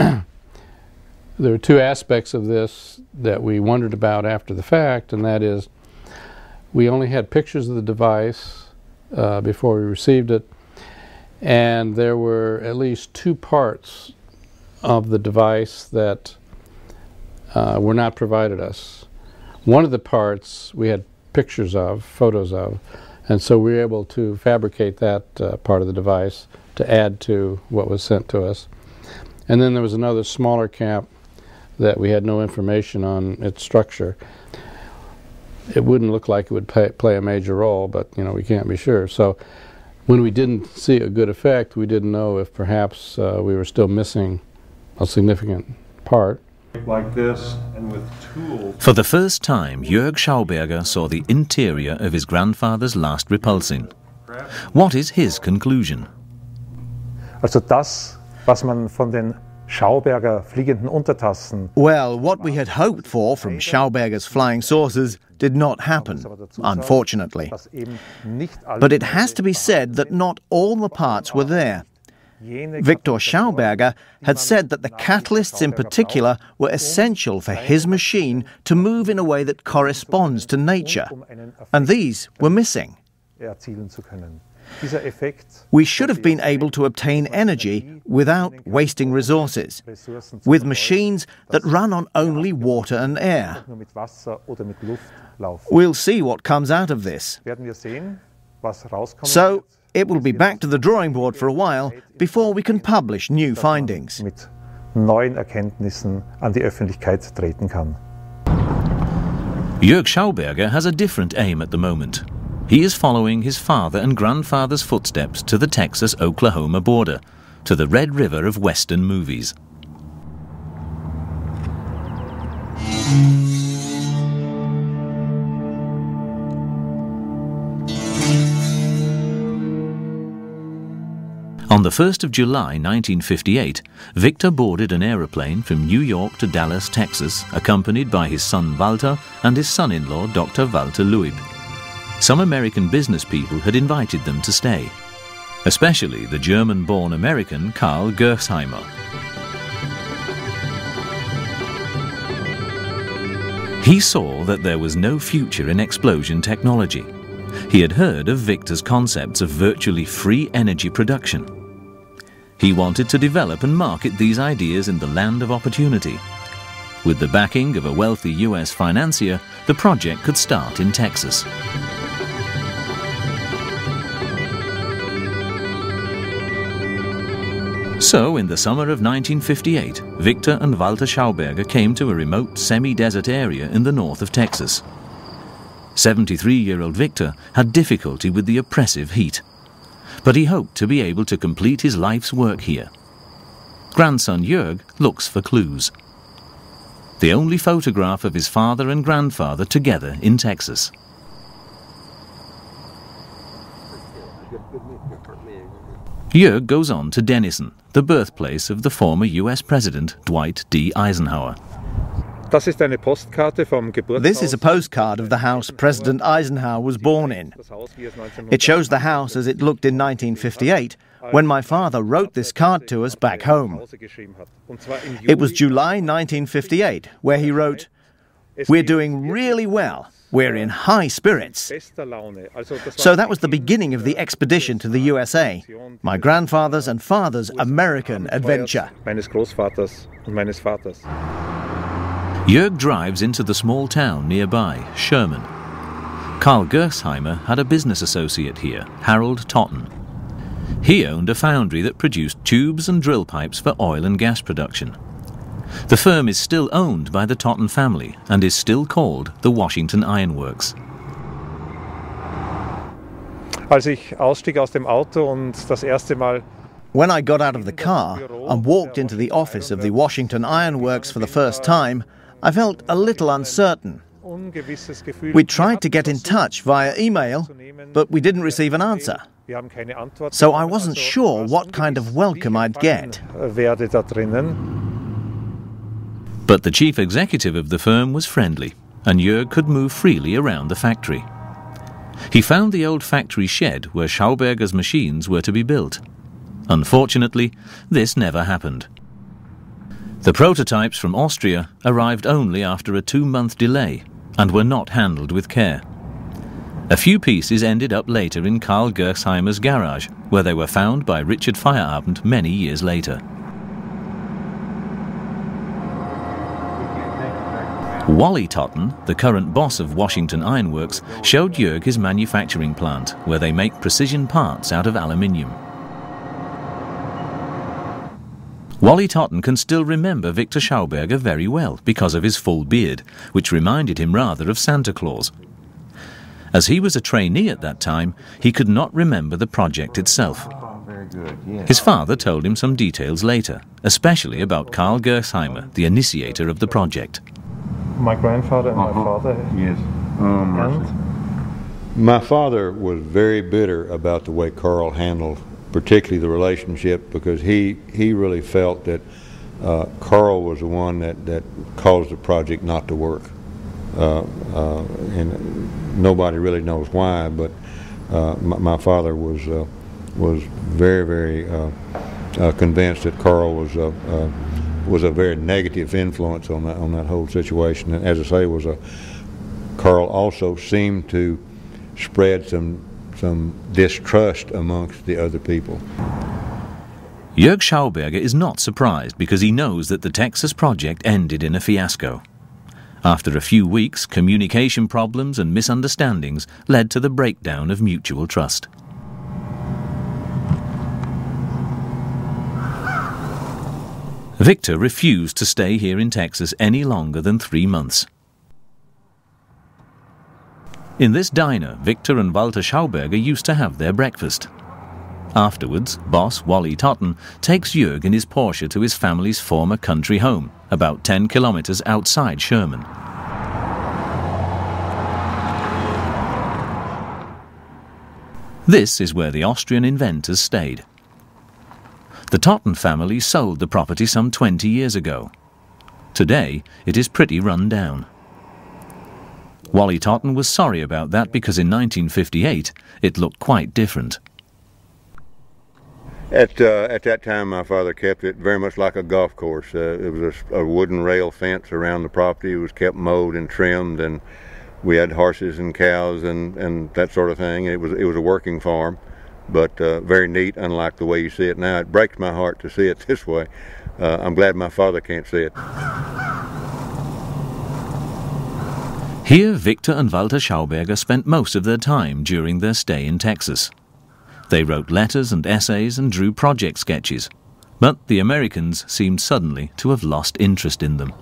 there are two aspects of this that we wondered about after the fact, and that is we only had pictures of the device uh, before we received it, and there were at least two parts of the device that uh, were not provided us. One of the parts we had pictures of, photos of, and so we were able to fabricate that uh, part of the device to add to what was sent to us. And then there was another smaller cap that we had no information on its structure. It wouldn't look like it would pay, play a major role, but you know we can't be sure. So when we didn't see a good effect, we didn't know if perhaps uh, we were still missing a significant part. Like this and with tools. For the first time, Jörg Schauberger saw the interior of his grandfather's last repulsin. What is his conclusion? Also das, was man von den Schauberger fliegenden Untertassen. Well, what we had hoped for from Schauberger's flying saucers did not happen, unfortunately. But it has to be said that not all the parts were there. Victor Schauberger had said that the catalysts in particular were essential for his machine to move in a way that corresponds to nature, and these were missing. We should have been able to obtain energy without wasting resources, with machines that run on only water and air. We'll see what comes out of this. So, it will be back to the drawing board for a while before we can publish new findings. Mit neuen Erkenntnissen an die Öffentlichkeit treten kann. Jörg Schauberger has a different aim at the moment. He is following his father and grandfather's footsteps to the Texas Oklahoma border, to the Red River of Western movies. On the 1st of July 1958, Victor boarded an aeroplane from New York to Dallas, Texas, accompanied by his son Walter and his son-in-law Dr. Walter Luib. Some American business people had invited them to stay, especially the German-born American Karl Gersheimer. He saw that there was no future in explosion technology. He had heard of Victor's concepts of virtually free energy production he wanted to develop and market these ideas in the land of opportunity. With the backing of a wealthy US financier, the project could start in Texas. So, in the summer of 1958, Victor and Walter Schauberger came to a remote semi-desert area in the north of Texas. 73-year-old Victor had difficulty with the oppressive heat but he hoped to be able to complete his life's work here. Grandson Jörg looks for clues. The only photograph of his father and grandfather together in Texas. Jörg goes on to Denison, the birthplace of the former US President Dwight D. Eisenhower. This is a postcard of the house President Eisenhower was born in. It shows the house as it looked in 1958 when my father wrote this card to us back home. It was July 1958 where he wrote, We're doing really well. We're in high spirits. So that was the beginning of the expedition to the USA, my grandfather's and father's American adventure. Jörg drives into the small town nearby, Sherman. Karl Gersheimer had a business associate here, Harold Totten. He owned a foundry that produced tubes and drill pipes for oil and gas production. The firm is still owned by the Totten family and is still called the Washington Iron Works. Als ich ausstieg aus dem Auto und das erste Mal when I got out of the car and walked into the office of the Washington Iron Works for the first time, I felt a little uncertain. We tried to get in touch via email, but we didn't receive an answer. So I wasn't sure what kind of welcome I'd get. But the chief executive of the firm was friendly, and Jörg could move freely around the factory. He found the old factory shed where Schauberger's machines were to be built. Unfortunately, this never happened. The prototypes from Austria arrived only after a two-month delay and were not handled with care. A few pieces ended up later in Karl Gersheimer's garage, where they were found by Richard Feierabend many years later. Wally Totten, the current boss of Washington Ironworks, showed Jörg his manufacturing plant, where they make precision parts out of aluminium. Wally Totten can still remember Victor Schauberger very well because of his full beard, which reminded him rather of Santa Claus. As he was a trainee at that time, he could not remember the project itself. His father told him some details later, especially about Karl Gersheimer, the initiator of the project my grandfather and uh-huh. my father. Yes. Um, my father was very bitter about the way Karl handled, particularly the relationship, because he he really felt that uh, Karl was the one that that caused the project not to work, uh, uh, and nobody really knows why. But uh, my, my, father was uh, was very very uh, convinced that Carl was was a very negative influence on that on that whole situation. And as I say, was a Carl also seemed to spread some some distrust amongst the other people. Jörg Schauberger is not surprised because he knows that the Texas project ended in a fiasco. After a few weeks, communication problems and misunderstandings led to the breakdown of mutual trust. Victor refused to stay here in Texas any longer than three months. In this diner, Victor and Walter Schauberger used to have their breakfast. Afterwards, boss Wally Totten takes Jörg in his Porsche to his family's former country home, about 10 kilometers outside Sherman. This is where the Austrian inventors stayed. The Totten family sold the property some 20 years ago. Today, it is pretty run down. Wally Totten was sorry about that because in 1958 it looked quite different. At, uh, at that time, my father kept it very much like a golf course. Uh, it was a, a, wooden rail fence around the property. It was kept mowed and trimmed, and we had horses and cows and, and that sort of thing. It was it was a working farm but uh, very neat, unlike the way you see it now. It breaks my heart to see it *laughs* this way. Uh, I'm glad my father can't see it. Here, Victor and Walter Schauberger spent most of their time during their stay in Texas. They wrote letters and essays and drew project sketches, but the Americans seemed suddenly to have lost interest in them.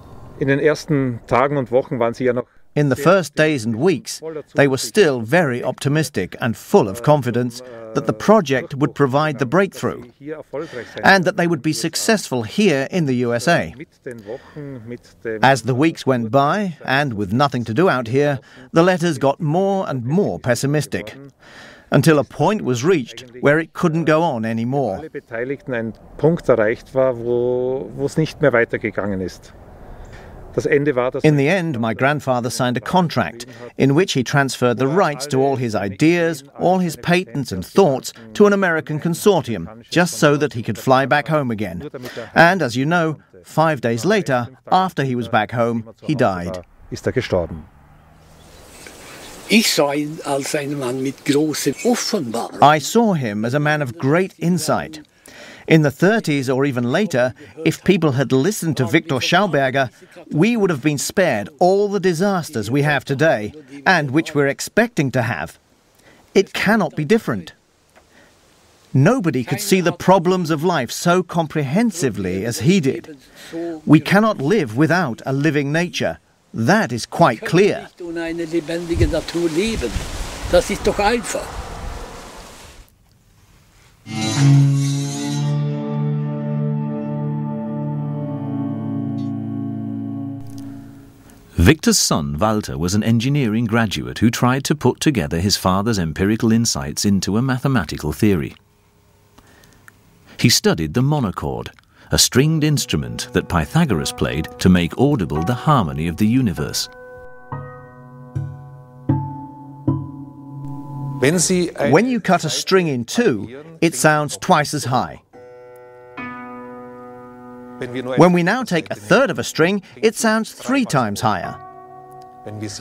In den ersten Tagen und Wochen waren sie ja noch in the first days and weeks, they were still very optimistic and full of confidence that the project would provide the breakthrough and that they would be successful here in the USA. As the weeks went by, and with nothing to do out here, the letters got more and more pessimistic. until a point was reached where it couldn't go on anymore. In the end, my grandfather signed a contract in which he transferred the rights to all his ideas, all his patents and thoughts to an American consortium, just so that he could fly back home again. And as you know, five days later, after he was back home, he died. I saw him as a man of great insight. In the 30s or even later, if people had listened to Victor Schauberger, we would have been spared all the disasters we have today and which we're expecting to have. It cannot be different. Nobody could see the problems of life so comprehensively as he did. We cannot live without a living nature. That is quite clear. Das ist doch einfach. Victor's son, Walter, was an engineering graduate who tried to put together his father's empirical insights into a mathematical theory. He studied the monochord, a stringed instrument that Pythagoras played to make audible the harmony of the universe. When you cut a string in two, it sounds twice as high. When we now take a third of a string, it sounds three times higher.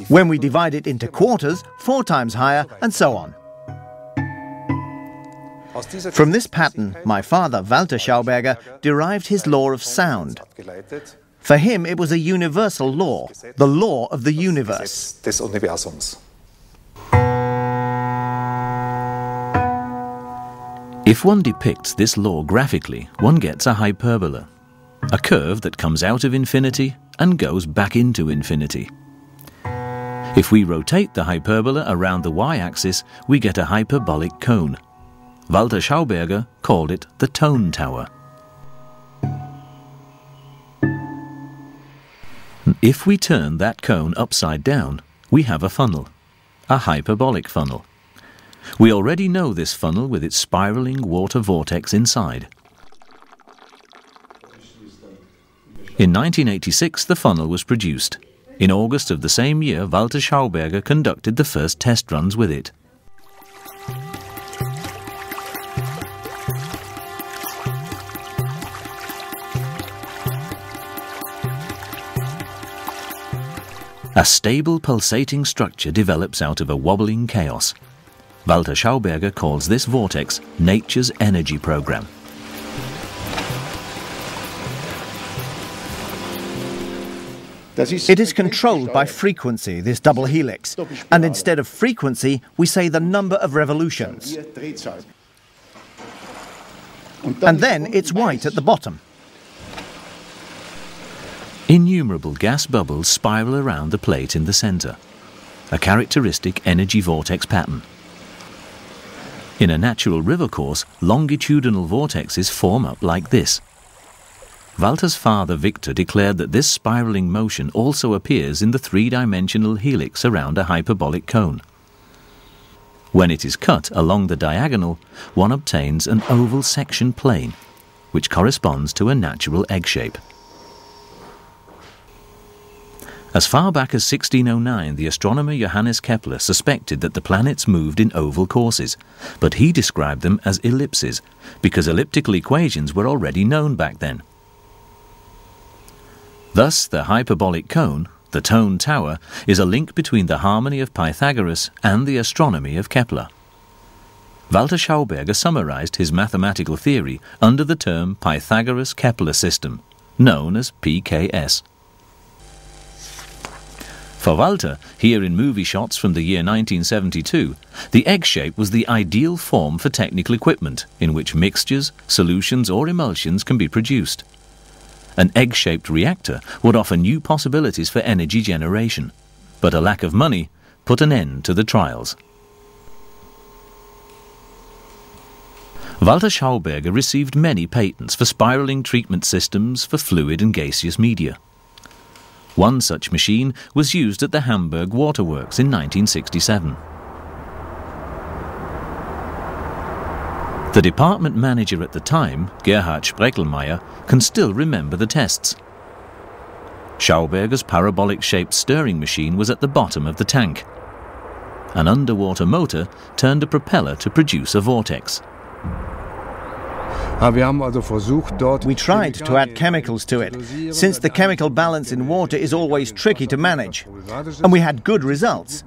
When we divide it into quarters, four times higher, and so on. From this pattern, my father, Walter Schauberger, derived his law of sound. For him, it was a universal law, the law of the universe. If one depicts this law graphically, one gets a hyperbola, a curve that comes out of infinity and goes back into infinity. If we rotate the hyperbola around the y-axis, we get a hyperbolic cone. Walter Schauberger called it the tone tower. If we turn that cone upside down, we have a funnel, a hyperbolic funnel. We already know this funnel with its spiraling water vortex inside. In 1986, the funnel was produced. In August of the same year, Walter Schauberger conducted the first test runs with it. A stable pulsating structure develops out of a wobbling chaos. Walter Schauberger calls this vortex nature's energy program. It is controlled by frequency, this double helix, and instead of frequency, we say the number of revolutions. And then it's white at the bottom. Innumerable gas bubbles spiral around the plate in the center, a characteristic energy vortex pattern. In a natural river course, longitudinal vortexes form up like this. Walter's father Victor declared that this spiraling motion also appears in the three-dimensional helix around a hyperbolic cone. When it is cut along the diagonal, one obtains an oval section plane, which corresponds to a natural egg shape. As far back as 1609, the astronomer Johannes Kepler suspected that the planets moved in oval courses, but he described them as ellipses, because elliptical equations were already known back then. Thus, the hyperbolic cone, the tone tower, is a link between the harmony of Pythagoras and the astronomy of Kepler. Walter Schauberger summarized his mathematical theory under the term Pythagoras-Kepler system, known as PKS. For Walter, here in movie shots from the year 1972, the egg shape was the ideal form for technical equipment in which mixtures, solutions or emulsions can be produced. An egg-shaped reactor would offer new possibilities for energy generation, but a lack of money put an end to the trials. Walter Schauberger received many patents for spiraling treatment systems for fluid and gaseous media. One such machine was used at the Hamburg Waterworks in 1967. The department manager at the time, Gerhard Spreckelmeier, can still remember the tests. Schauberger's parabolic-shaped stirring machine was at the bottom of the tank. An underwater motor turned a propeller to produce a vortex. We tried to add chemicals to it, since the chemical balance in water is always tricky to manage, and we had good results.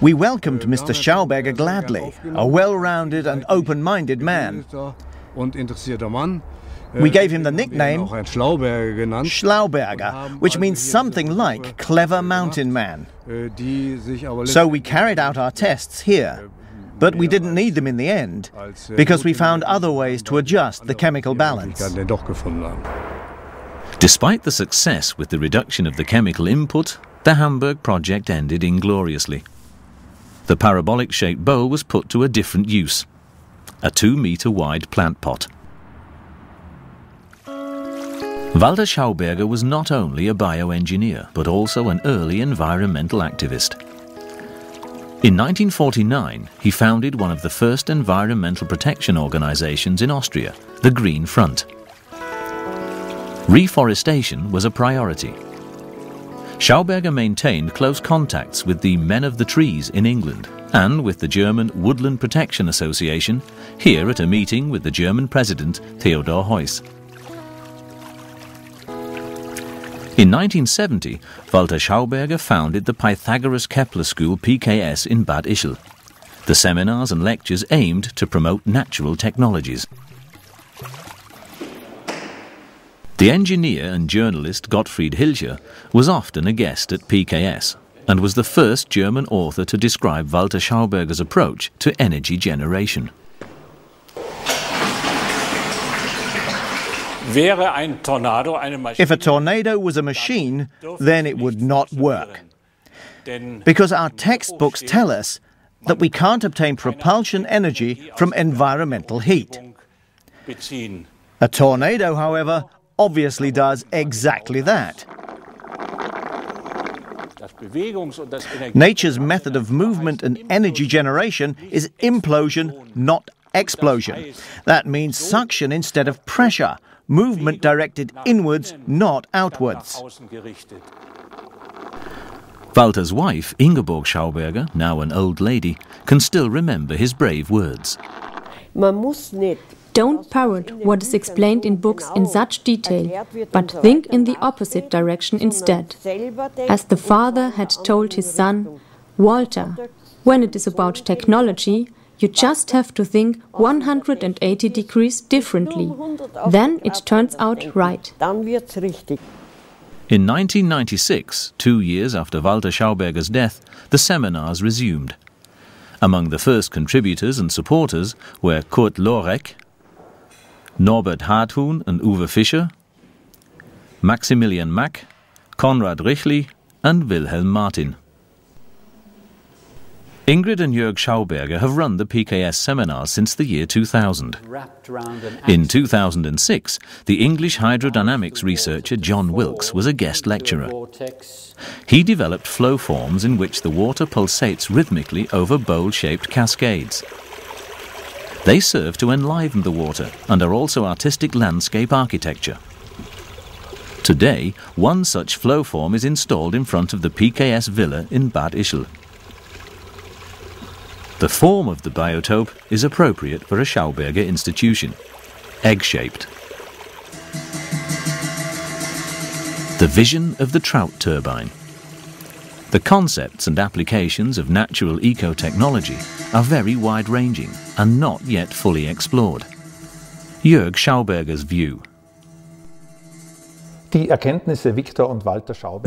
We welcomed Mr. Schauberger gladly, a well-rounded and open-minded man. We gave him the nickname Schlauberger, which means something like clever mountain man. So we carried out our tests here, but we didn't need them in the end, because we found other ways to adjust the chemical balance. Despite the success with the reduction of the chemical input, the Hamburg project ended ingloriously. The parabolic-shaped bowl was put to a different use, a two-metre wide plant pot. Walter Schauberger was not only a bioengineer, but also an early environmental activist. In 1949, he founded one of the first environmental protection organizations in Austria, the Green Front. Reforestation was a priority. Schauberger maintained close contacts with the Men of the Trees in England and with the German Woodland Protection Association, here at a meeting with the German President Theodor Heuss. In 1970, Walter Schauberger founded the Pythagoras Kepler School PKS in Bad Ischl. The seminars and lectures aimed to promote natural technologies. The engineer and journalist Gottfried Hilscher was often a guest at PKS and was the first German author to describe Walter Schauberger's approach to energy generation. If a tornado was a machine, then it would not work. Because our textbooks tell us that we can't obtain propulsion energy from environmental heat. A tornado, however, obviously does exactly that. Nature's method of movement and energy generation is implosion, not explosion. That means suction instead of pressure, movement directed inwards, not outwards. Walter's wife, Ingeborg Schauberger, now an old lady, can still remember his brave words. Don't parrot what is explained in books in such detail, but think in the opposite direction instead. As the father had told his son, Walter, when it is about technology, you just have to think 180 degrees differently. Then it turns out right. In 1996, two years after Walter Schauberger's death, the seminars resumed. Among the first contributors and supporters were Kurt Lorek, Norbert Harthuhn and Uwe Fischer, Maximilian Mack, Konrad Richli, and Wilhelm Martin. Ingrid and Jörg Schauberger have run the PKS seminars since the year 2000. In 2006, the English hydrodynamics researcher John Wilkes was a guest lecturer. He developed flow forms in which the water pulsates rhythmically over bowl-shaped cascades. They serve to enliven the water and are also artistic landscape architecture. Today, one such flow form is installed in front of the PKS villa in Bad Ischl. The form of the biotope is appropriate for a Schauberger institution, egg-shaped. The vision of the trout turbine. The concepts and applications of natural eco-technology are very wide-ranging and not yet fully explored. Jörg Schauberger's view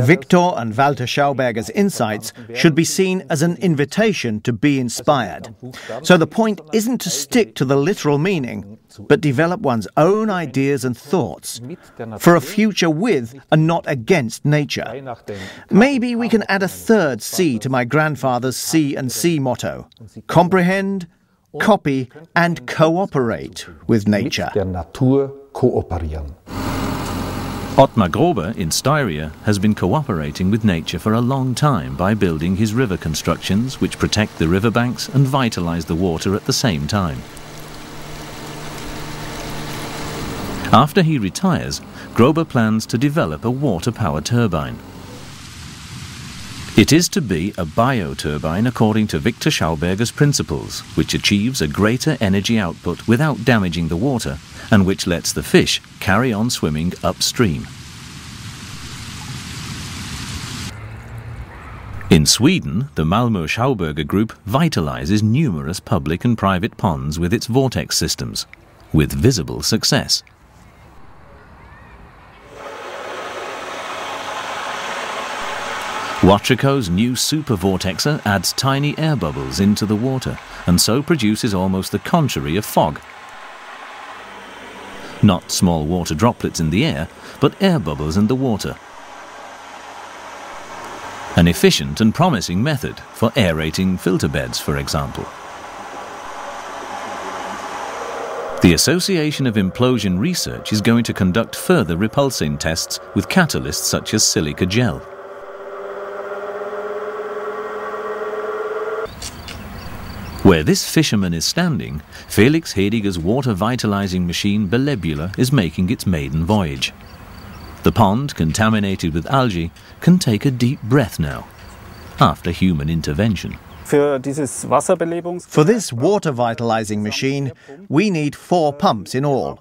Victor and Walter Schauberger's insights should be seen as an invitation to be inspired. So the point isn't to stick to the literal meaning, but develop one's own ideas and thoughts for a future with and not against nature. Maybe we can add a third C to my grandfather's C and C motto comprehend, copy, and cooperate with nature. Otmar Grober in Styria has been cooperating with nature for a long time by building his river constructions which protect the riverbanks and vitalize the water at the same time. After he retires, Grober plans to develop a water power turbine. It is to be a bioturbine according to Victor Schauberger's principles, which achieves a greater energy output without damaging the water and which lets the fish carry on swimming upstream. In Sweden, the Malmö Schauberger Group vitalizes numerous public and private ponds with its vortex systems, with visible success. Watreco's new super vortexer adds tiny air bubbles into the water and so produces almost the contrary of fog. Not small water droplets in the air, but air bubbles in the water. An efficient and promising method for aerating filter beds, for example. The Association of Implosion Research is going to conduct further repulsin tests with catalysts such as silica gel. Where this fisherman is standing, Felix Hediger's water vitalizing machine Belebula is making its maiden voyage. The pond, contaminated with algae, can take a deep breath now, after human intervention. For this water vitalizing machine, we need four pumps in all.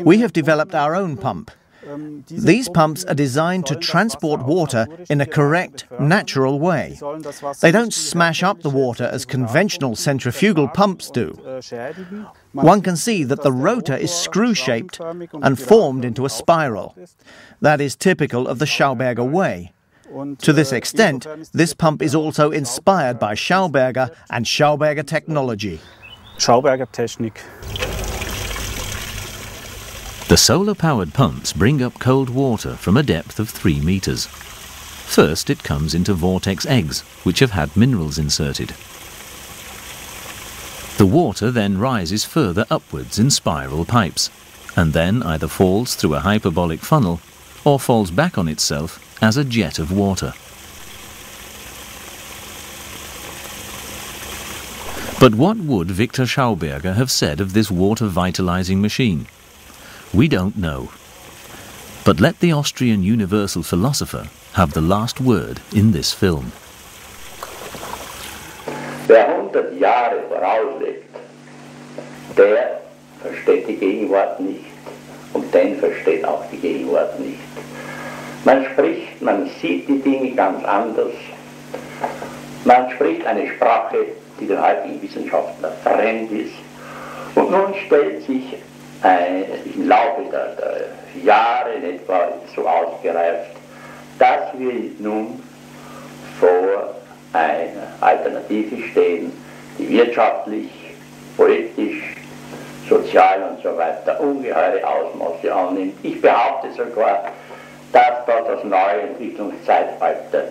We have developed our own pump, these pumps are designed to transport water in a correct, natural way. They don't smash up the water as conventional centrifugal pumps do. One can see that the rotor is screw-shaped and formed into a spiral. That is typical of the Schauberger way. To this extent, this pump is also inspired by Schauberger and Schauberger technology. Schauberger Technik. The solar-powered pumps bring up cold water from a depth of 3 metres. First it comes into vortex eggs, which have had minerals inserted. The water then rises further upwards in spiral pipes, and then either falls through a hyperbolic funnel or falls back on itself as a jet of water. But what would Victor Schauberger have said of this water vitalizing machine? We don't know. But let the Austrian universal philosopher have the last word in this film. Wer 100 Jahre vorauslebt, der versteht die Gegenwart nicht und den versteht auch die Gegenwart nicht. Man spricht, man sieht die Dinge ganz anders. Man spricht eine Sprache, die den heutigen Wissenschaftlern fremd ist. Und nun stellt sich äh, im Laufe der, der Jahre in etwa so ausgereift, dass wir nun vor einer Alternative stehen, die wirtschaftlich, politisch, sozial und so weiter ungeheure Ausmaße annimmt. Ich behaupte sogar, dass dort das neue Entwicklungszeitalter